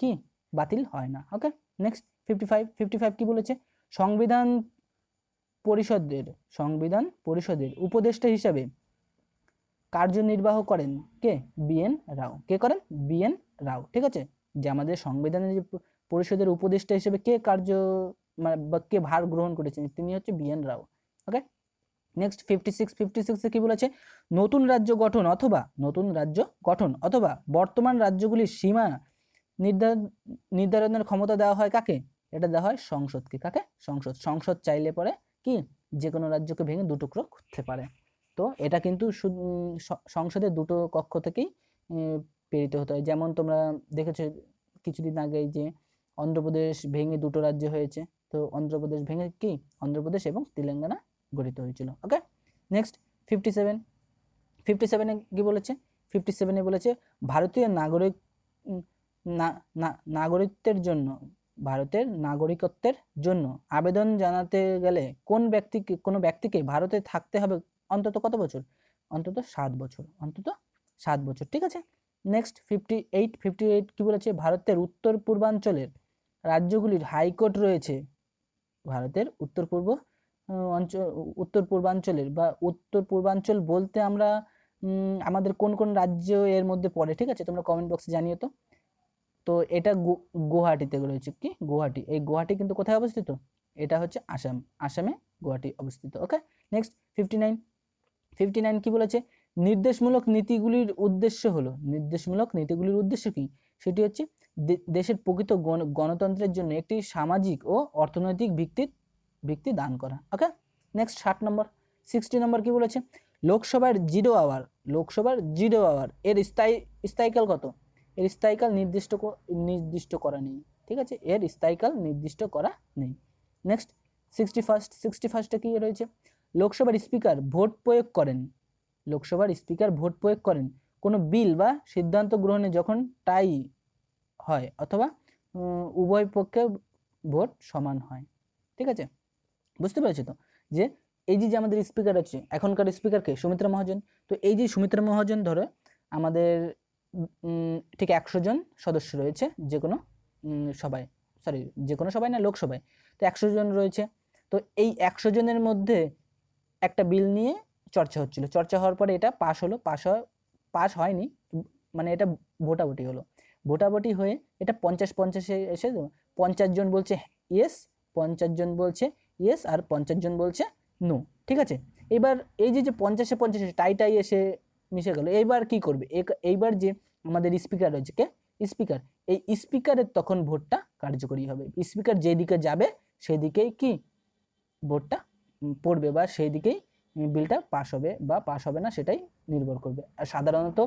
Speaker 1: কি বাতিল হয় না okay next fifty five fifty five কী বলেছে? সংবিধান পরিষদের সংবিধান পরিষদের উপদেষ্টা হিসাবে কার্যনির্বাহ করেন কে? বিএন রাও। কে করেন? বিএন রাও, ঠিক আছে? যে আমাদের সংবিধানের যে পরিষদের উপদেষ্টা হিসেবে কে কার্য মানে কে ভার গ্রহণ করেছেন, তিনি হচ্ছে B N Rao. Okay next fifty six fifty সিক্সে কী বলেছে? নতুন রাজ্য গঠন অথবা নতুন রাজ্য গঠন অথবা বর্তমান রাজ্যগুলির সীমা নির্ধারণ, নির্ধারণের ক্ষমতা দেওয়া হয় কাকে? এটা দেওয়া হয় সংসদকে। কাকে? সংসদ। সংসদ চাইলে পরে কি? যে কোনো রাজ্যকে ভেঙে দুটুকরো করতে পারে। তো এটা কিন্তু সংসদের দুটো কক্ষ থেকেই প্রেরিত হতে হয়। যেমন তোমরা দেখেছ কিছুদিন আগে যে অন্ধ্রপ্রদেশ ভেঙে দুটো রাজ্য হয়েছে। তো অন্ধ্রপ্রদেশ ভেঙে কি? অন্ধ্রপ্রদেশ এবং তেলেঙ্গানা গঠিত হয়েছিল okay next fifty seven fifty সেভেনে কী বলেছে? ফিফটি সেভেনে বলেছে, ভারতীয় নাগরিক নাগরিকত্বের জন্য, ভারতের নাগরিকত্বের জন্য আবেদন জানাতে গেলে কোন ব্যক্তিকে, কোনো ব্যক্তিকে ভারতে থাকতে হবে অন্তত কত বছর? অন্তত সাত বছর, অন্তত সাত বছর, ঠিক আছে? Next fifty eight fifty eight কী বলেছে? ভারতের উত্তর পূর্বাঞ্চলের রাজ্যগুলির হাইকোর্ট রয়েছে, ভারতের উত্তর পূর্ব অঞ্চল, উত্তর পূর্বাঞ্চলের বা উত্তর পূর্বাঞ্চল বলতে আমরা আমাদের কোন কোন রাজ্য এর মধ্যে পড়ে, ঠিক আছে? তোমরা কমেন্ট বক্সে জানিও তো। তো এটা গুয়াহাটিতে রয়েছে কি? গুয়াহাটি। এই গুয়াহাটি কিন্তু কোথায় অবস্থিত? এটা হচ্ছে আসাম। আসামে গুয়াহাটি অবস্থিত okay next fifty nine fifty nine কী বলেছে? নির্দেশমূলক নীতিগুলির উদ্দেশ্য হলো, নির্দেশমূলক নীতিগুলির উদ্দেশ্য কী? সেটি হচ্ছে দেশের প্রকৃত গণ- গণতন্ত্রের জন্য একটি সামাজিক ও অর্থনৈতিক ভিত্তি ভিত্তি দান করা ওকে নেক্সট ষাট নম্বর সিক্সটি নম্বর কী বলেছে? লোকসভার জিরো আওয়ার লোকসভার জিরো আওয়ার এর স্থায়ী, স্থায়ীকাল কত? এর স্থায়ীকাল নির্দিষ্ট নির্দিষ্ট করা নেই, ঠিক আছে? এর স্থায়ীকাল নির্দিষ্ট করা নেই। নেক্সট সিক্সটি ফার্স্ট সিক্সটি ফার্স্টে কী রয়েছে? লোকসভার স্পিকার ভোট প্রয়োগ করেন, লোকসভার স্পিকার ভোট প্রয়োগ করেন, কোনো বিল বা সিদ্ধান্ত গ্রহণে যখন টাই হয় অথবা উভয় পক্ষে ভোট সমান হয়, ঠিক আছে? বুঝতে পেরেছ তো? যে এই যে আমাদের স্পিকার আছে, এখনকার স্পিকারকে সুমিত্রা মহাজন। তো এই যে সুমিত্রা মহাজন ধরো, আমাদের ঠিক একশো জন সদস্য রয়েছে যে কোনো সভায় সরি যে কোনো সবাই না লোকসভায় তো একশো জন রয়েছে। তো এই একশো জনের মধ্যে একটা বিল নিয়ে চর্চা হচ্ছিল। চর্চা হওয়ার পরে এটা পাশ হলো। পাশ পাস হয়নি। মানে এটা ভোটাভুটি হলো। ভোটাভুটি হয়ে এটা পঞ্চাশ পঞ্চাশে এসে পঞ্চাশ জন বলছে ইয়েস পঞ্চাশ জন বলছে ইয়েস আর পঞ্চাশ জন বলছে নো ঠিক আছে? এবার এই যে যে পঞ্চাশে পঞ্চাশে টাই টাই এসে মিশে গেল এইবার কি করবে? এইবার যে আমাদের স্পিকার রয়েছে কে? স্পিকার এই স্পিকারের তখন ভোটটা কার্যকরী হবে। স্পিকার যেদিকে যাবে, সেদিকেই কি? ভোটটা পড়বে বা সেই দিকেই বিলটা পাস হবে বা পাস হবে না, সেটাই নির্ভর করবে। আর সাধারণত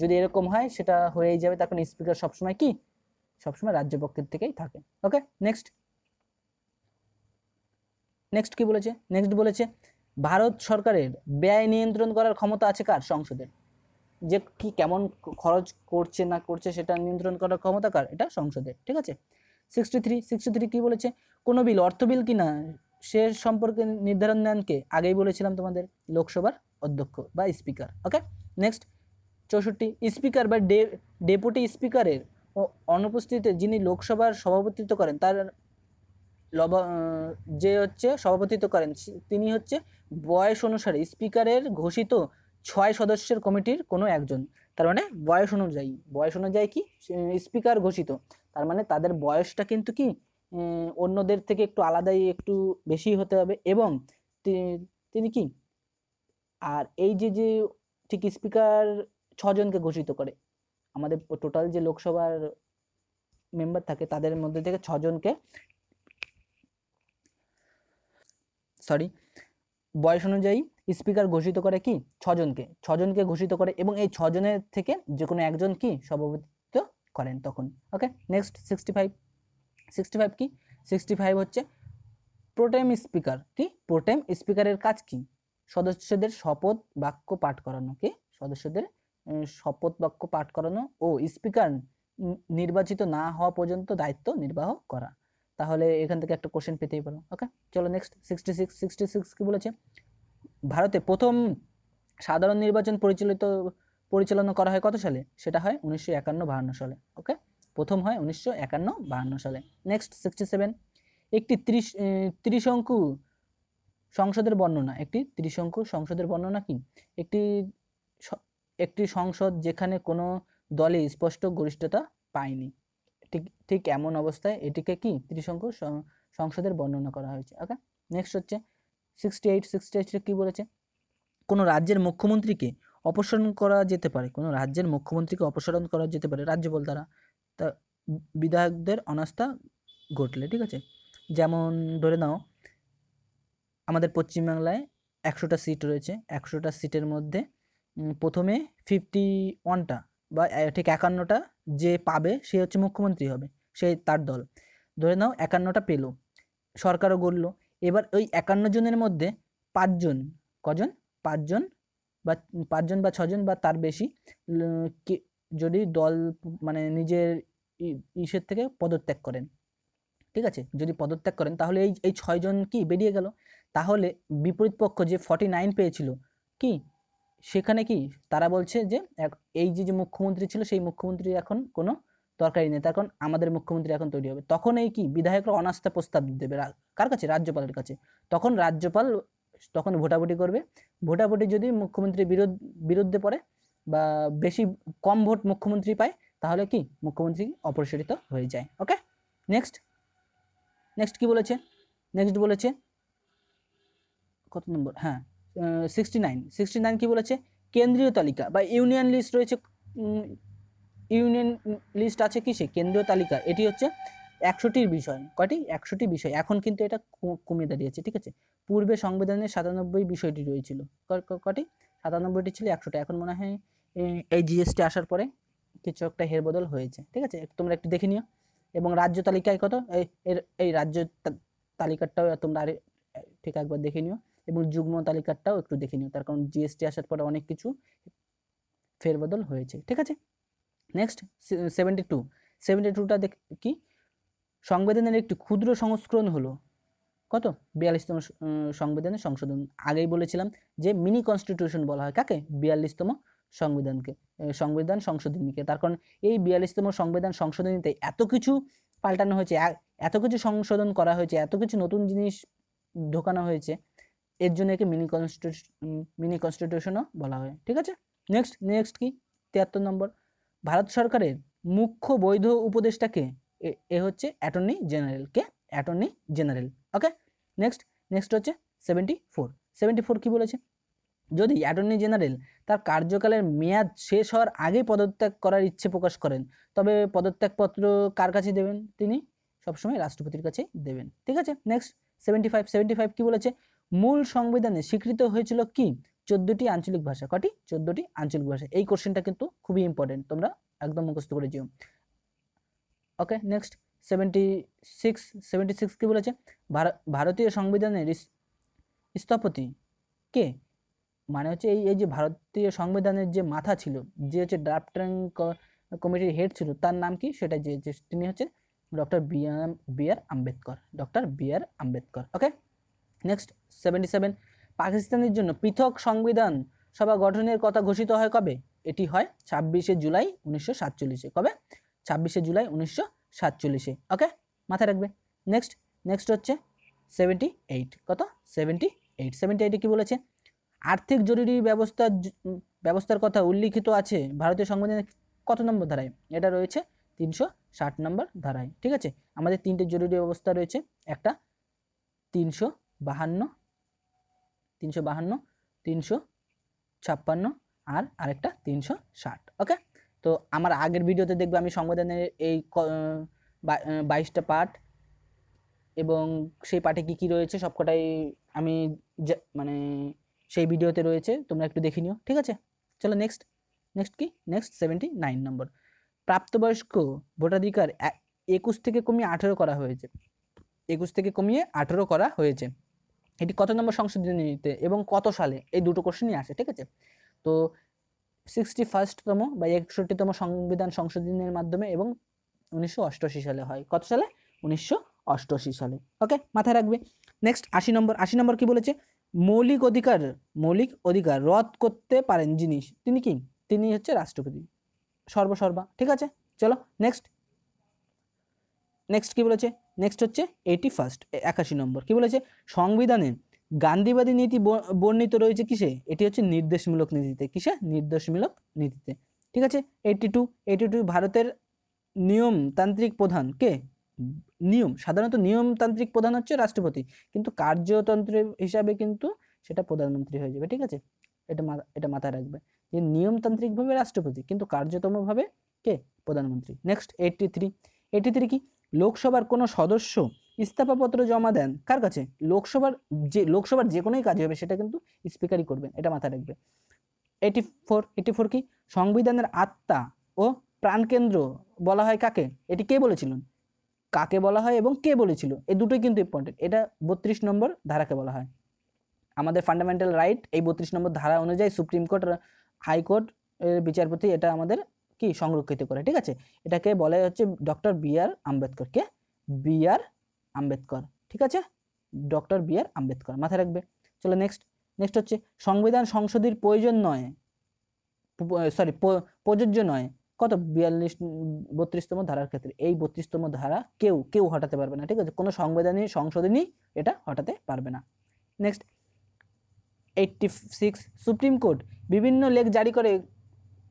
Speaker 1: যদি এরকম হয়, সেটা হয়েই যাবে, তখন স্পিকার সবসময় কি? সবসময় রাজ্যপক্ষের থেকেই থাকে। ওকে নেক্সট নেক্সট কি বলেছে? নেক্সট বলেছে, ভারত সরকারের ব্যয় নিয়ন্ত্রণ করার ক্ষমতা আছে কার? সংসদের। যে কি কেমন খরচ করছে না করছে সেটা নিয়ন্ত্রণ করার ক্ষমতা কার? এটা সংসদের, ঠিক আছে? সিক্সটি থ্রি সিক্সটি থ্রি কী বলেছে? কোনো বিল, অর্থ বিল কি না? সে সম্পর্কে নির্ধারণ নেনকে আগেই বলেছিলাম তোমাদের, লোকসভার অধ্যক্ষ বা স্পিকার ওকে নেক্সট চৌষট্টি, স্পিকার বা ডেপুটি স্পিকারের অনুপস্থিতিতে যিনি লোকসভার সভাপতিত্ব করেন, তার যে হচ্ছে সভাপতিত্ব করেন তিনি হচ্ছে বয়স অনুসারে স্পিকারের ঘোষিত ছয় সদস্যের কমিটির কোনো একজন। তার মানে বয়স অনুযায়ী। বয়স অনুযায়ী কি? স্পিকার ঘোষিত। তার মানে তাদের বয়সটা কিন্তু কি? অন্যদের থেকে একটু আলাদাই, একটু বেশি হতে হবে। এবং তিনি কি? আর এই যে যে ঠিক স্পিকার ছজনকে ঘোষিত করে, আমাদের টোটাল যে লোকসভার মেম্বার থাকে, তাদের মধ্যে থেকে ছজনকে সরি বয়স অনুযায়ী স্পিকার ঘোষিত করে কি? ছজনকে। ছজনকে ঘোষিত করে এবং এই ছজনের থেকে যে কোনো একজন কি সভাপতিত্ব করেন তখন। Okay next sixty five sixty five কি? সিক্সটি ফাইভ হচ্ছে প্রোটেম স্পিকার কি? প্রোটেম স্পিকারের কাজ কি? সদস্যদের শপথ, বাক্য পাঠ করানো। কি সদস্যদের শপথ, বাক্য পাঠ করানো ও স্পিকার নির্বাচিত না হওয়া পর্যন্ত দায়িত্ব নির্বাহ করা। তাহলে এখান থেকে একটা কোশ্চেন পেতেই পারো ওকে চলো next sixty six sixty six কি বলেছে? ভারতে প্রথম সাধারণ নির্বাচন পরিচালিত, পরিচালনা করা হয় কত সালে? সেটা হয় উনিশশো একান্ন বাহান্ন সালে ওকে প্রথম হয় উনিশশো একান্ন বাহান্ন সালে। নেক্সট সিক্সটি সেভেন একটি ত্রিশ ত্রিশঙ্কু সংসদের বর্ণনা। একটি ত্রিশঙ্কু সংসদের বর্ণনা কি? একটি একটি সংসদ যেখানে কোনো দলে স্পষ্ট গরিষ্ঠতা পায়নি। ঠিক ঠিক এমন অবস্থায় এটিকে কি? সং- সংসদের বর্ণনা করা হয়েছে। ওকে নেক্সট হচ্ছে সিক্সটি এইট সিক্সটি এইট কী বলেছে? কোনো রাজ্যের মুখ্যমন্ত্রীকে অপসারণ করা যেতে পারে। কোনো রাজ্যের মুখ্যমন্ত্রীকে অপসারণ করা যেতে পারে। রাজ্যপাল দ্বারা। তা বিধায়কদের অনাস্থা ঘটলে, ঠিক আছে? যেমন ধরে নাও, আমাদের পশ্চিমবাংলায় একশোটা সিট রয়েছে। একশোটা সিটের মধ্যে প্রথমে ফিফটি ওয়ানটা বা ঠিক একান্নটা যে পাবে সে হচ্ছে মুখ্যমন্ত্রী হবে, সে তার দল। ধরে নাও একান্নটা পেল, সরকারও গড়লো। এবার ওই একান্ন জনের মধ্যে পাঁচজন, কজন? পাঁচজন বা পাঁচজন বা ছজন বা তার বেশি যদি দল মানে নিজের ইসের থেকে পদত্যাগ করেন। ঠিক আছে? যদি পদত্যাগ করেন, তাহলে এই এই ছয়জন কি বেরিয়ে গেল? তাহলে বিপরীত পক্ষ যে ফর্টি নাইন পেয়েছিল, কি? সেখানে কি তারা বলছে যে এই যে যে মুখ্যমন্ত্রী ছিল, সেই মুখ্যমন্ত্রী এখন কোনো দরকারই নেই। তার কারণ আমাদের মুখ্যমন্ত্রী এখন তৈরি হবে। তখন এই কি, বিধায়করা অনাস্থা প্রস্তাব দেবে কার কাছে? রাজ্যপালের কাছে। তখন রাজ্যপাল তখন ভোটাভুটি করবে। ভোটাভুটি যদি মুখ্যমন্ত্রীর বিরোধ, বিরুদ্ধে পড়ে বা বেশি কম ভোট মুখ্যমন্ত্রী পায়, তাহলে কি? মুখ্যমন্ত্রী অপসারিত হয়ে যায়। ওকে? নেক্সট। নেক্সট কি বলেছে? নেক্সট বলেছে, কত নম্বর? হ্যাঁ। সিক্সটি নাইন সিক্সটি নাইন কী বলেছে? কেন্দ্রীয় তালিকা বা ইউনিয়ন লিস্ট রয়েছে ইউনিয়ন লিস্ট আছে কি সে কেন্দ্রীয় তালিকা। এটি হচ্ছে একশোটির বিষয়। কয়টি? একশোটি বিষয়। এখন কিন্তু এটা কু- কমে দাঁড়িয়েছে, ঠিক আছে? পূর্বে সংবিধানে সাতানব্বই বিষয়টি রয়েছিল। কটি সাতানব্বইটি ছিল একশোটা। এখন মনে হয়, এই- জিএসটি আসার পরে কিছু একটা হেরবদল হয়েছে, ঠিক আছে? তোমরা একটু দেখে নিও। এবং রাজ্য তালিকায় কত? এই এই রাজ্য তালিকাটাও তোমরা আরে, ঠিক একবার দেখে নিও। এবং যুগ্ম তালিকাটাও একটু দেখে নিও। তার কারণ জিএসটি আসার পরে অনেক কিছু ফেরবদল হয়েছে। ঠিক আছে? নেক্সট সেভেন্টি টু সেভেন্টি টুটা দেখ, কি? সংবিধানের একটি ক্ষুদ্র সংস্করণ হলো কত? বিয়াল্লিশতম সংবিধানের সংশোধন। আগেই বলেছিলাম যে মিনি কনস্টিটিউশন বলা হয়। কাকে? বিয়াল্লিশতম সংবিধানকে সংবিধান সংশোধনীকে। তার কারণ এই বিয়াল্লিশতম সংবিধান সংশোধনীতে এত কিছু পাল্টানো হয়েছে এত কিছু সংশোধন করা হয়েছে, এত কিছু নতুন জিনিস ঢোকানো হয়েছে। এর জন্য একে মিনি কনস্টিটিউশন মিনি কনস্টিটিউশনও বলা হয়, ঠিক আছে? নেক্সট নেক্সট কি? তিয়াত্তর নম্বর। ভারত সরকারের মুখ্য বৈধ উপদেষ্টাকে এ- হচ্ছে অ্যাটর্নি জেনারেল কে? Attorney general okay next next হচ্ছে সেভেন্টি ফোর সেভেন্টি ফোর কী বলেছে? যদি অ্যাটর্নি জেনারেল তার কার্যকালের মেয়াদ শেষ হওয়ার আগেই পদত্যাগ করার ইচ্ছে প্রকাশ করেন, তবে পদত্যাগপত্র কার কাছে দেবেন তিনি? সবসময় রাষ্ট্রপতির কাছে দেবেন। ঠিক আছে? Next seventy five seventy five কী বলেছে? মূল সংবিধানে স্বীকৃত হয়েছিল কি? চোদ্দোটি আঞ্চলিক ভাষা। কটি? চোদ্দটি আঞ্চলিক ভাষা। এই কোশ্চেনটা কিন্তু খুবই ইম্পর্টেন্ট তোমরা একদম মুখস্থ করে যেও। Okay next seventy six seventy six কী বলেছে? ভার- ভারতীয় সংবিধানের স্থপতি কে? মানে হচ্ছে এই এই যে ভারতীয় সংবিধানের যে মাথা ছিল, যে হচ্ছে ড্রাফটিং কমিটির হেড ছিল, তার নাম কি? সেটা যে যে তিনি হচ্ছে doctor B R B R Ambedkar doctor B R Ambedkar okay next seventy seven পাকিস্তানের জন্য পৃথক সংবিধান সভা গঠনের কথা ঘোষিত হয় কবে? এটি হয় ছাব্বিশে জুলাই উনিশশো সাতচল্লিশে। কবে? ছাব্বিশে জুলাই উনিশশো সাতচল্লিশে। ওকে মাথায় রাখবে। নেক্সট নেক্সট হচ্ছে সেভেন্টি এইট কত? সেভেন্টি এইট সেভেন্টি এইটে কী বলেছে? আর্থিক জরুরি উম, ব্যবস্থার কথা উল্লিখিত আছে ভারতীয় সংবিধানের কত নম্বর ধারায়? এটা রয়েছে তিনশো ষাট নম্বর ধারায়। ঠিক আছে? আমাদের তিনটে জরুরি অবস্থা রয়েছে। একটা তিনশো বাহান্ন, তিনশো বাহান্ন, তিনশো ছাপ্পান্ন আর আরেকটা তিনশো ষাট ওকে তো আমার আগের ভিডিওতে দেখবে আমি সংবিধানের এই বাইশটা পার্ট এবং সেই পার্টে কী কী রয়েছে সবকটাই আমি মানে সেই ভিডিওতে রয়েছে, তোমরা একটু দেখে নিও, ঠিক আছে? চলো নেক্সট নেক্সট কি? নেক্সট সেভেন্টি নাইন নম্বর প্রাপ্তবয়স্ক ভোটাধিকার একুশ থেকে কমিয়ে আঠেরো করা হয়েছে। একুশ থেকে কমিয়ে আঠেরো করা হয়েছে। এটি কত নম্বর সংশোধনীতে এবং কত সালে? এই দুটো কোশ্চেনই আসে, ঠিক আছে? তো সিক্সটি ফার্স্টতম বা একষট্টিতম সংবিধান সংশোধনের মাধ্যমে এবং উনিশশো অষ্টআশি সালে হয়। কত সালে? উনিশশো অষ্টআশি সালে। ওকে মাথায় রাখবে। নেক্সট আশি নম্বর। আশি নম্বর কি বলেছে? মৌলিক অধিকার মৌলিক অধিকার রদ করতে পারেন যিনি, তিনি কি? তিনি হচ্ছে রাষ্ট্রপতি। সর্বসর্বা, ঠিক আছে? চলো নেক্সট নেক্সট কি বলেছে? নেক্সট হচ্ছে এইটি ফার্স্ট একাশি নম্বর। কি বলেছে? সংবিধানে গান্ধীবাদী নীতি বর্ণিত রয়েছে কিসে? এটি হচ্ছে নির্দেশমূলক নীতিতে। কিসে? নির্দেশমূলক নীতিতে। ঠিক আছে? এইটি টু এইটি টু ভারতের নিয়মতান্ত্রিক প্রধান। কে? নিয়ম। সাধারণত নিয়মতান্ত্রিক প্রধান হচ্ছে রাষ্ট্রপতি। কিন্তু কার্যতন্ত্র হিসাবে কিন্তু সেটা প্রধানমন্ত্রী হয়ে যাবে। ঠিক আছে? এটা এটা মাথায় রাখবে। যে নিয়মতান্ত্রিকভাবে রাষ্ট্রপতি, কিন্তু কার্যতমভাবে কে? প্রধানমন্ত্রী। Next eighty three eighty three কি? লোকসভার কোনো সদস্য ইস্তফাপত্র জমা দেন কার কাছে? লোকসভার যে লোকসভার যে কোনোই কাজ হবে সেটা কিন্তু স্পিকারই করবেন, এটা মাথায় রাখবে। এইটি ফোর এইটি ফোর কি? সংবিধানের আত্মা ও প্রাণকেন্দ্র বলা হয় কাকে? এটি কে বলেছিলেন? কাকে বলা হয় এবং কে বলেছিল? এই দুটোই কিন্তু ইম্পর্টেন্ট এটা বত্রিশ নম্বর ধারাকে বলা হয়। আমাদের ফান্ডামেন্টাল রাইট এই বত্রিশ নম্বর ধারা অনুযায়ী সুপ্রিম কোর্ট, হাইকোর্ট বিচারপতি এটা আমাদের কি সংরক্ষিত করে, ঠিক আছে? এটাকে বলে হচ্ছে ডক্টর বি আর আম্বেদকর। কে? বি আর আম্বেদকর, ঠিক আছে? ডক্টর বি আর আম্বেদকর, মাথায় রাখবে। চলো নেক্সট নেক্সট হচ্ছে সংবিধান সংশোধনীর প্রয়োজন নয় সরি প্রযোজ্য নয়। কত? বিয়াল্লিশ, বত্রিশতম ধারার ক্ষেত্রে। এই বত্রিশতম ধারা কেউ কেউ হটাতে পারবে না, ঠিক আছে? কোনো সংবিধানই, সংশোধনী এটা হটাতে পারবে না। Next eighty six supreme court বিভিন্ন লেখ জারি করে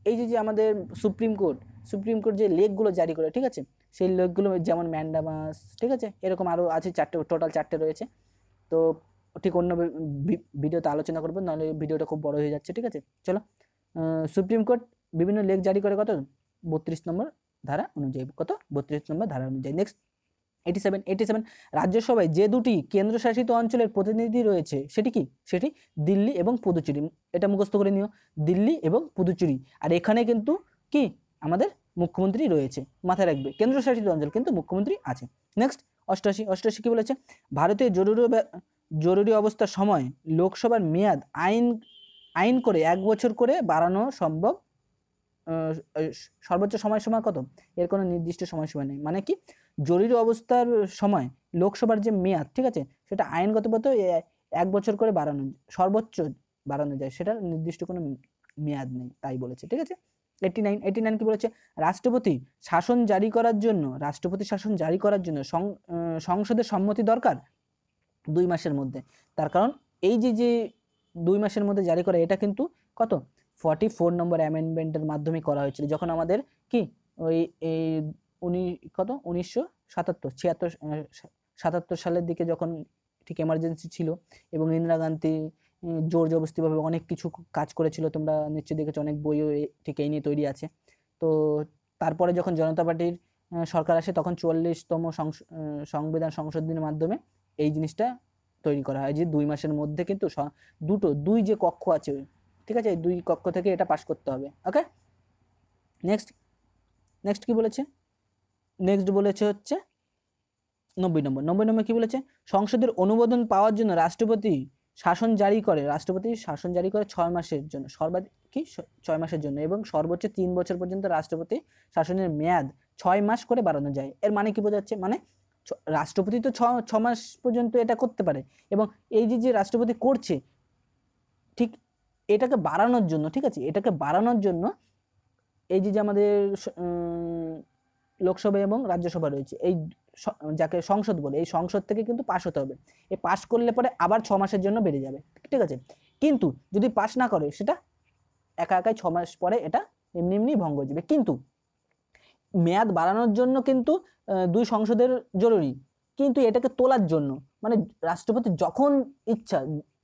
Speaker 1: এই যে যে আমাদের সুপ্রিম কোর্ট সুপ্রিম কোর্ট যে লেকগুলো জারি করে, ঠিক আছে? সেই লেকগুলো যেমন ম্যান্ডামাস, ঠিক আছে? এরকম আরও আছে চারটে টোটাল চারটে রয়েছে। তো ঠিক অন্য ভিডিওতে আলোচনা করব, নাহলে ভিডিওটা খুব বড় হয়ে যাচ্ছে, ঠিক আছে? চলো। সুপ্রিম কোর্ট বিভিন্ন লেক জারি করে কত? বত্রিশ নম্বর ধারা অনুযায়ী, কত? বত্রিশ নম্বর ধারা অনুযায়ী। Next eighty seven eighty seven রাজ্যসভায় যে দুটি কেন্দ্রশাসিত অঞ্চলের প্রতিনিধি রয়েছে, সেটি কি? সেটি দিল্লি এবং পুদুচেরি। এটা মুখস্থ করে নিও। দিল্লি এবং পুদুচেরি। আর এখানে কিন্তু কি? আমাদের মুখ্যমন্ত্রী রয়েছে। মাথায় রাখবে, কেন্দ্রশাসিত অঞ্চল কিন্তু মুখ্যমন্ত্রী আছে। নেক্সট অষ্টআশি অষ্টআশি কি বলেছে? ভারতীয় জরুরি জরুরি অবস্থার সময় লোকসভার মেয়াদ আইন আইন করে এক বছর করে বাড়ানো সম্ভব সর্বোচ্চ সময়সীমা কত? এর কোনো নির্দিষ্ট সময়সীমা নেই। মানে কি? জরুরি অবস্থার সময় লোকসভার যে মেয়াদ, ঠিক আছে? সেটা আইনগতভাবে এ- এক বছর করে বাড়ানো, সর্বোচ্চ বাড়ানো যায়। সেটার নির্দিষ্ট কোনো মেয়াদ নেই, তাই বলেছে, ঠিক আছে? এইটি নাইন এইটি নাইন কি বলেছে? রাষ্ট্রপতি শাসন জারি করার জন্য, রাষ্ট্রপতি শাসন জারি করার জন্য সংসদের সম্মতি দরকার দুই মাসের মধ্যে। তার কারণ এই যে যে দুই মাসের মধ্যে জারি করা, এটা কিন্তু কত? ফর্টি ফোর নম্বর অ্যামেন্ডমেন্টের মাধ্যমে করা হয়েছিল, যখন আমাদের কি ওই, এই উনি, কত? উনিশশো সাতাত্তর, ছিয়াত্তর সাতাত্তর সালের দিকে যখন ঠিক এমার্জেন্সি ছিল এবং ইন্দিরা গান্ধী জোর জবরদস্তিভাবে অনেক কিছু কাজ করেছিল, তোমরা নিশ্চয়ই দেখেছ, অনেক বইও ঠিক এই নিয়ে তৈরি আছে। তো তারপরে যখন জনতা পার্টির সরকার আসে, তখন চুয়াল্লিশতম সংবিধান সংশোধনের মাধ্যমে এই জিনিসটা তৈরি করা হয় যে দুই মাসের মধ্যে কিন্তু দুটো, দুই যে কক্ষ আছে ঠিক আছে? দুই কক্ষ থেকে এটা পাস করতে হবে ওকে নেক্সট নেক্সট কি বলেছে? নেক্সট বলেছে হচ্ছে নব্বই নম্বর। নব্বই নম্বর কি বলেছে? সংসদের অনুমোদন পাওয়ার জন্য রাষ্ট্রপতি শাসন জারি করে, রাষ্ট্রপতি শাসন জারি করে ছয় মাসের জন্য সর্বাধিক কি? ছয় মাসের জন্য এবং সর্বোচ্চ তিন বছর পর্যন্ত রাষ্ট্রপতি শাসনের মেয়াদ ছয় মাস করে বাড়ানো যায়। এর মানে কি বোঝাচ্ছে? মানে রাষ্ট্রপতি তো ছ ছ মাস পর্যন্ত এটা করতে পারে এবং এই যে যে রাষ্ট্রপতি করছে এটাকে বাড়ানোর জন্য, ঠিক আছে? এটাকে বাড়ানোর জন্য এই যে যে আমাদের লোকসভা এবং রাজ্যসভা রয়েছে, এই যাকে সংসদ বলে, এই সংসদ থেকে কিন্তু পাশ হতে হবে। এই পাশ করলে পরে আবার ছ মাসের জন্য বেড়ে যাবে, ঠিক আছে? কিন্তু যদি পাশ না করে, সেটা একা একাই ছ মাস পরে এটা এমনি এমনি ভঙ্গ হয়ে যাবে। কিন্তু মেয়াদ বাড়ানোর জন্য কিন্তু দুই সংসদের জরুরি। কিন্তু এটাকে তোলার জন্য মানে রাষ্ট্রপতি যখন ইচ্ছা,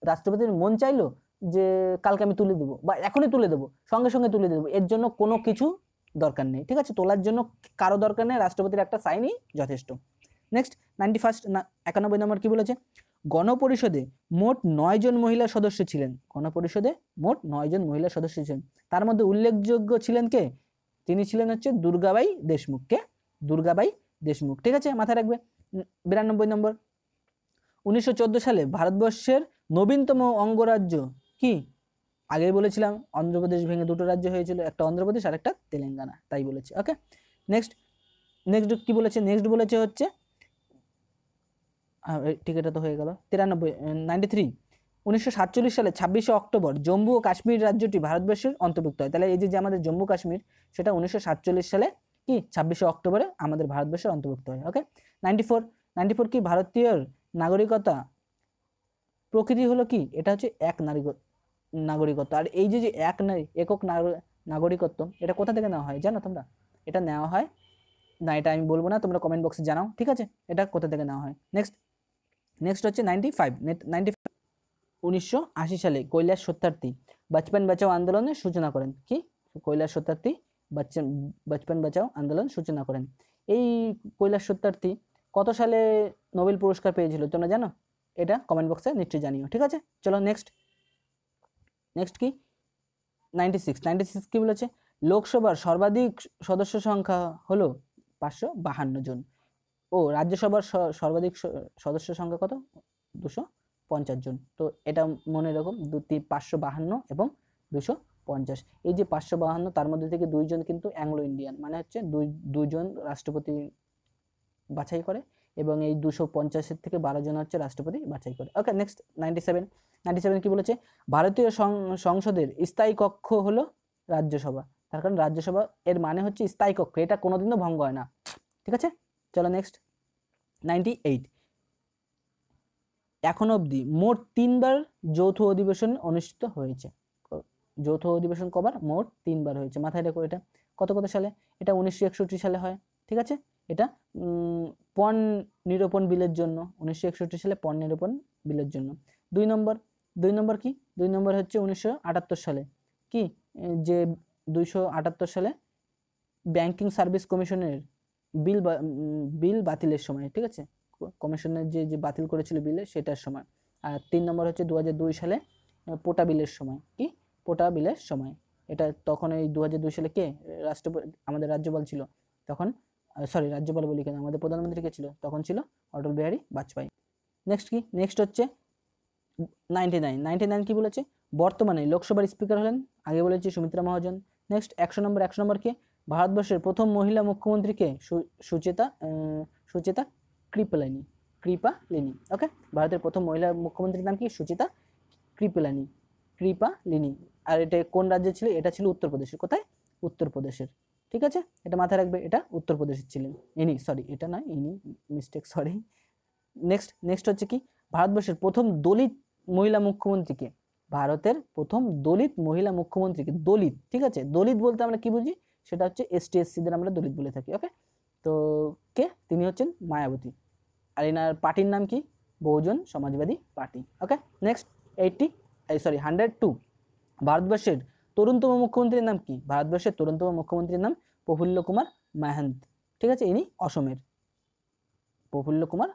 Speaker 1: রাষ্ট্রপতির মন চাইলো যে কালকে আমি তুলে দেবো বা এখনই তুলে দেবো, সঙ্গে সঙ্গে তুলে দেবো, এর জন্য কোনো কিছু দরকার নেই, ঠিক আছে? তোলার জন্য কারও দরকার নেই, রাষ্ট্রপতির একটা সাইনই যথেষ্ট। নেক্সট নাইনটি ফার্স্ট একানব্বই নম্বর কি বলেছে? গণপরিষদে মোট নয় জন মহিলা সদস্য ছিলেন। গণপরিষদে মোট নয় জন মহিলা সদস্য ছিলেন। তার মধ্যে উল্লেখযোগ্য ছিলেন কে? তিনি ছিলেন হচ্ছে দুর্গাবাই দেশমুখ, কে? দুর্গাবাই দেশমুখ, ঠিক আছে? মাথায় রাখবে। বিরানব্বই নম্বর। উনিশশো চোদ্দ সালে ভারতবর্ষের নবীনতম অঙ্গরাজ্য কি? আগেই বলেছিলাম, অন্ধ্রপ্রদেশ ভেঙে দুটো রাজ্য হয়েছিল, একটা অন্ধ্রপ্রদেশ আর একটা তেলেঙ্গানা, তাই বলেছে ওকে নেক্সট নেক্সট কি বলেছে? নেক্সট বলেছে হচ্ছে ঠিক এটা তো হয়ে গেল, তিরানব্বই নাইনটি থ্রি উনিশশো সাতচল্লিশ সালে ছাব্বিশে অক্টোবর জম্মু ও কাশ্মীর রাজ্যটি ভারতবর্ষের অন্তর্ভুক্ত হয়। তাহলে এই যে আমাদের জম্মু কাশ্মীর, সেটা উনিশশো সাতচল্লিশ সালে কি? ছাব্বিশে অক্টোবরে আমাদের ভারতবর্ষের অন্তর্ভুক্ত হয় okay ninety four ninety four কি ভারতীয় নাগরিকতা? প্রকৃতি হলো কি? এটা হচ্ছে এক নারী নাগরিকত্ব। আর এই যে যে এক একক নাগরিকত্ব, এটা কোথা থেকে নেওয়া হয়? জানো তোমরা? এটা নেওয়া হয়, না, এটা আমি বলব না, তোমরা কমেন্ট বক্সে জানাও, ঠিক আছে? এটা কোথা থেকে নেওয়া হয়? নেক্সট নেক্সট হচ্ছে নাইনটি ফাইভ নাইনটি উনিশশো আশি সালে কৈলাস সত্যার্থী বাচপন বাঁচাও আন্দোলনের সূচনা করেন। কি? কৈলাস সত্যার্থী বাচ্চন বাচপন বাঁচাও আন্দোলন সূচনা করেন। এই কৈলাস সত্যার্থী কত সালে নোবেল পুরস্কার পেয়েছিল তোমরা জানো? এটা কমেন্ট বক্সে নিশ্চয়ই জানিও, ঠিক আছে? চলো নেক্সট নেক্সট কি? নাইনটি সিক্স নাইনটি সিক্স কী বলেছে? লোকসভার সর্বাধিক সদস্য সংখ্যা হলো পাঁচশো বাহান্ন জন। ও রাজ্যসভার সর্বাধিক সদস্য সংখ্যা কত? দুশো পঞ্চাশ জন। তো এটা মনে রাখুন, দু তি- পাঁচশো বাহান্ন এবং দুশো পঞ্চাশ। এই যে পাঁচশো বাহান্ন, তার মধ্যে থেকে দুইজন কিন্তু অ্যাংলো ইন্ডিয়ান মানে হচ্ছে দুই দুজন রাষ্ট্রপতি বাছাই করে। এবং এই দুশো পঞ্চাশের থেকে বারো জন হচ্ছে রাষ্ট্রপতি বাছাই করে। Okay next ninety seven ninety seven কী বলেছে? ভারতীয় সংসদের স্থায়ী কক্ষ হলো রাজ্যসভা। তার কারণ রাজ্যসভা এর মানে হচ্ছে স্থায়ী কক্ষ। এটা কোনোদিনও ভঙ্গ হয় না। ঠিক আছে? চলো নেক্সট নাইনটি এইট এখন অবধি মোট তিনবার যৌথ অধিবেশন অনুষ্ঠিত হয়েছে। যৌথ অধিবেশন কবার মোট তিনবার হয়েছে। মাথায় রেখো এটা। কত কত সালে? এটা উনিশশো একষট্টি সালে হয়। ঠিক আছে? এটা পণ নিরূপণ বিলের জন্য, উনিশশো একষট্টি সালে পণ নিরূপণ বিলের জন্য। দুই নম্বর দুই নম্বর কি? দুই নম্বর হচ্ছে উনিশশো আটাত্তর সালে। কি? যে দুইশো আটাত্তর সালে ব্যাংকিং সার্ভিস কমিশনের বিল বিল বাতিলের সময়, ঠিক আছে? কমিশনের যে যে বাতিল করেছিল বিলে, সেটার সময়। আর তিন নম্বর হচ্ছে দু সালে পোটা বিলের সময়। কি? পোটা বিলের সময়। এটা তখন এই দু সালে কে? রাষ্ট্রপতি, আমাদের রাজ্যপাল ছিল। তখন সরি রাজ্যপাল বলি কেন? আমাদের প্রধানমন্ত্রী কে ছিল? তখন ছিল অটল বিহারী বাজপেয়ী। নেক্সট কি? নেক্সট হচ্ছে নাইনটি নাইন নাইনটি নাইন কী বলেছে? বর্তমানে লোকসভার স্পিকার হলেন, আগে বলেছি সুমিত্রা মহাজন। নেক্সট একশো নম্বর একশো নম্বর কে? ভারতবর্ষের প্রথম মহিলা মুখ্যমন্ত্রীকে সুচেতা সুচেতা কৃপলানি, কৃপালিনী। ওকে ভারতের প্রথম মহিলা মুখ্যমন্ত্রীর নাম কি? সুচিতা কৃপলানি, কৃপালিনী। আর এটা কোন রাজ্যে ছিল? এটা ছিল উত্তরপ্রদেশের। কোথায়? উত্তরপ্রদেশের। ঠিক আছে? এটা মাথায় রাখবে, এটা উত্তরপ্রদেশের ছিলেন। ইনি সরি এটা নয়, ইনি মিস্টেক সরি নেক্সট নেক্সট হচ্ছে কি? ভারতবর্ষের প্রথম দলিত মহিলা মুখ্যমন্ত্রীকে। ভারতের প্রথম দলিত মহিলা মুখ্যমন্ত্রীকে, দলিত, ঠিক আছে? দলিত বলতে আমরা কি বুঝি? সেটা হচ্ছে এসটি এসসিদের আমরা দলিত বলে থাকি ওকে তো কে? তিনি হচ্ছেন মায়াবতী। আর এনার পার্টির নাম কি? Bahujan Samajwadi Party okay next eighty এই সরি হান্ড্রেড টু ভারতবর্ষের তরুণতম মুখ্যমন্ত্রীর নাম কি? ভারতবর্ষের তরুণতম মুখ্যমন্ত্রীর নাম প্রফুল্ল কুমার মাহান্ত। ঠিক আছে? ইনি অসমের। প্রফুল্ল কুমার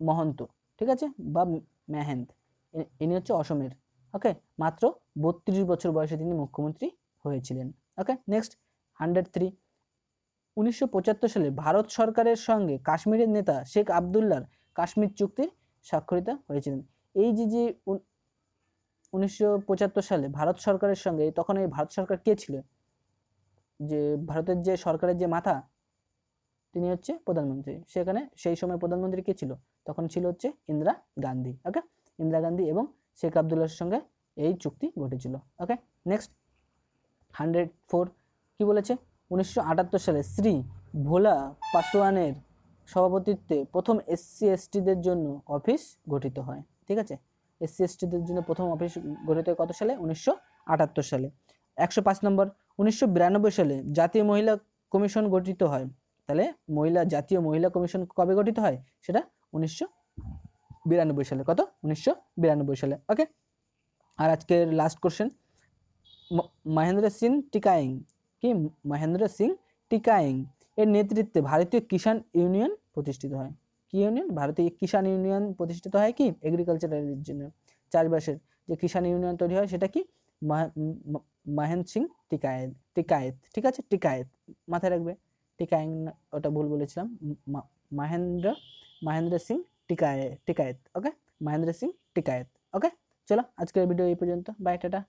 Speaker 1: মহন্ত। ঠিক আছে? বা মেহেন্ত। ইনি হচ্ছে অসমের। ওকে? মাত্র বত্রিশ বছর বয়সে তিনি মুখ্যমন্ত্রী হয়েছিলেন। ওকে? Next, hundred three. উনিশশো পঁচাত্তর সালে ভারত সরকারের সঙ্গে কাশ্মীরের নেতা শেখ আবদুল্লার কাশ্মীর চুক্তির স্বাক্ষরিত হয়েছিলেন। এই যে যে উনিশশো পঁচাত্তর সালে ভারত সরকারের সঙ্গে তখন এই ভারত সরকার কে ছিল? যে ভারতের যে সরকারের যে মাথা, তিনি হচ্ছে প্রধানমন্ত্রী। সেখানে সেই সময় প্রধানমন্ত্রী কে ছিল? তখন ছিল হচ্ছে ইন্দিরা গান্ধী ওকে ইন্দিরা গান্ধী এবং শেখ আবদুল্লার সঙ্গে এই চুক্তি ঘটেছিল ওকে নেক্সট হান্ড্রেড ফোর কী বলেছে? উনিশশো আটাত্তর সালে শ্রী ভোলা পাসওয়ানের সভাপতিত্বে প্রথম এসসি এসটিদের জন্য অফিস গঠিত হয়, ঠিক আছে? এসসি এসটিদের জন্য প্রথম অফিস গঠিত কত সালে? উনিশশো আটাত্তর সালে। একশো পাঁচ নম্বর, উনিশশো বিরানব্বই সালে জাতীয় মহিলা কমিশন গঠিত হয়। তাহলে মহিলা, জাতীয় মহিলা কমিশন কবে গঠিত হয়? সেটা উনিশশো বিরানব্বই সালে। কত? উনিশশো বিরানব্বই সালে। ওকে? আর আজকের লাস্ট কোশ্চেন মহেন্দ্র সিং টিকাইং। কি? মহেন্দ্র সিং টিকাইং। এর নেতৃত্বে ভারতীয় কিষাণ ইউনিয়ন প্রতিষ্ঠিত হয়। কি ইউনিয়ন, ভারতীয় কিষাণ ইউনিয়ন প্রতিষ্ঠিত হয় কি? এগ্রিকালচারের জন্য চাষবাসের যে কিষাণ ইউনিয়ন তৈরি হয় সেটা কি? মহেন্দ্র সিং টিকায়েত টিকায়েত, ঠিক আছে? টিকায়েত। মাথায় রাখবে। টিকাইং না- ওটা ভুল বলেছিলাম। মহেন্দ্র মহেন্দ্র সিং টিকায়ে, টিকায়েত ওকে মহেন্দ্র সিং টিকায়েত ওকে চলো, আজকের ভিডিও এই পর্যন্ত। Bye ta ta.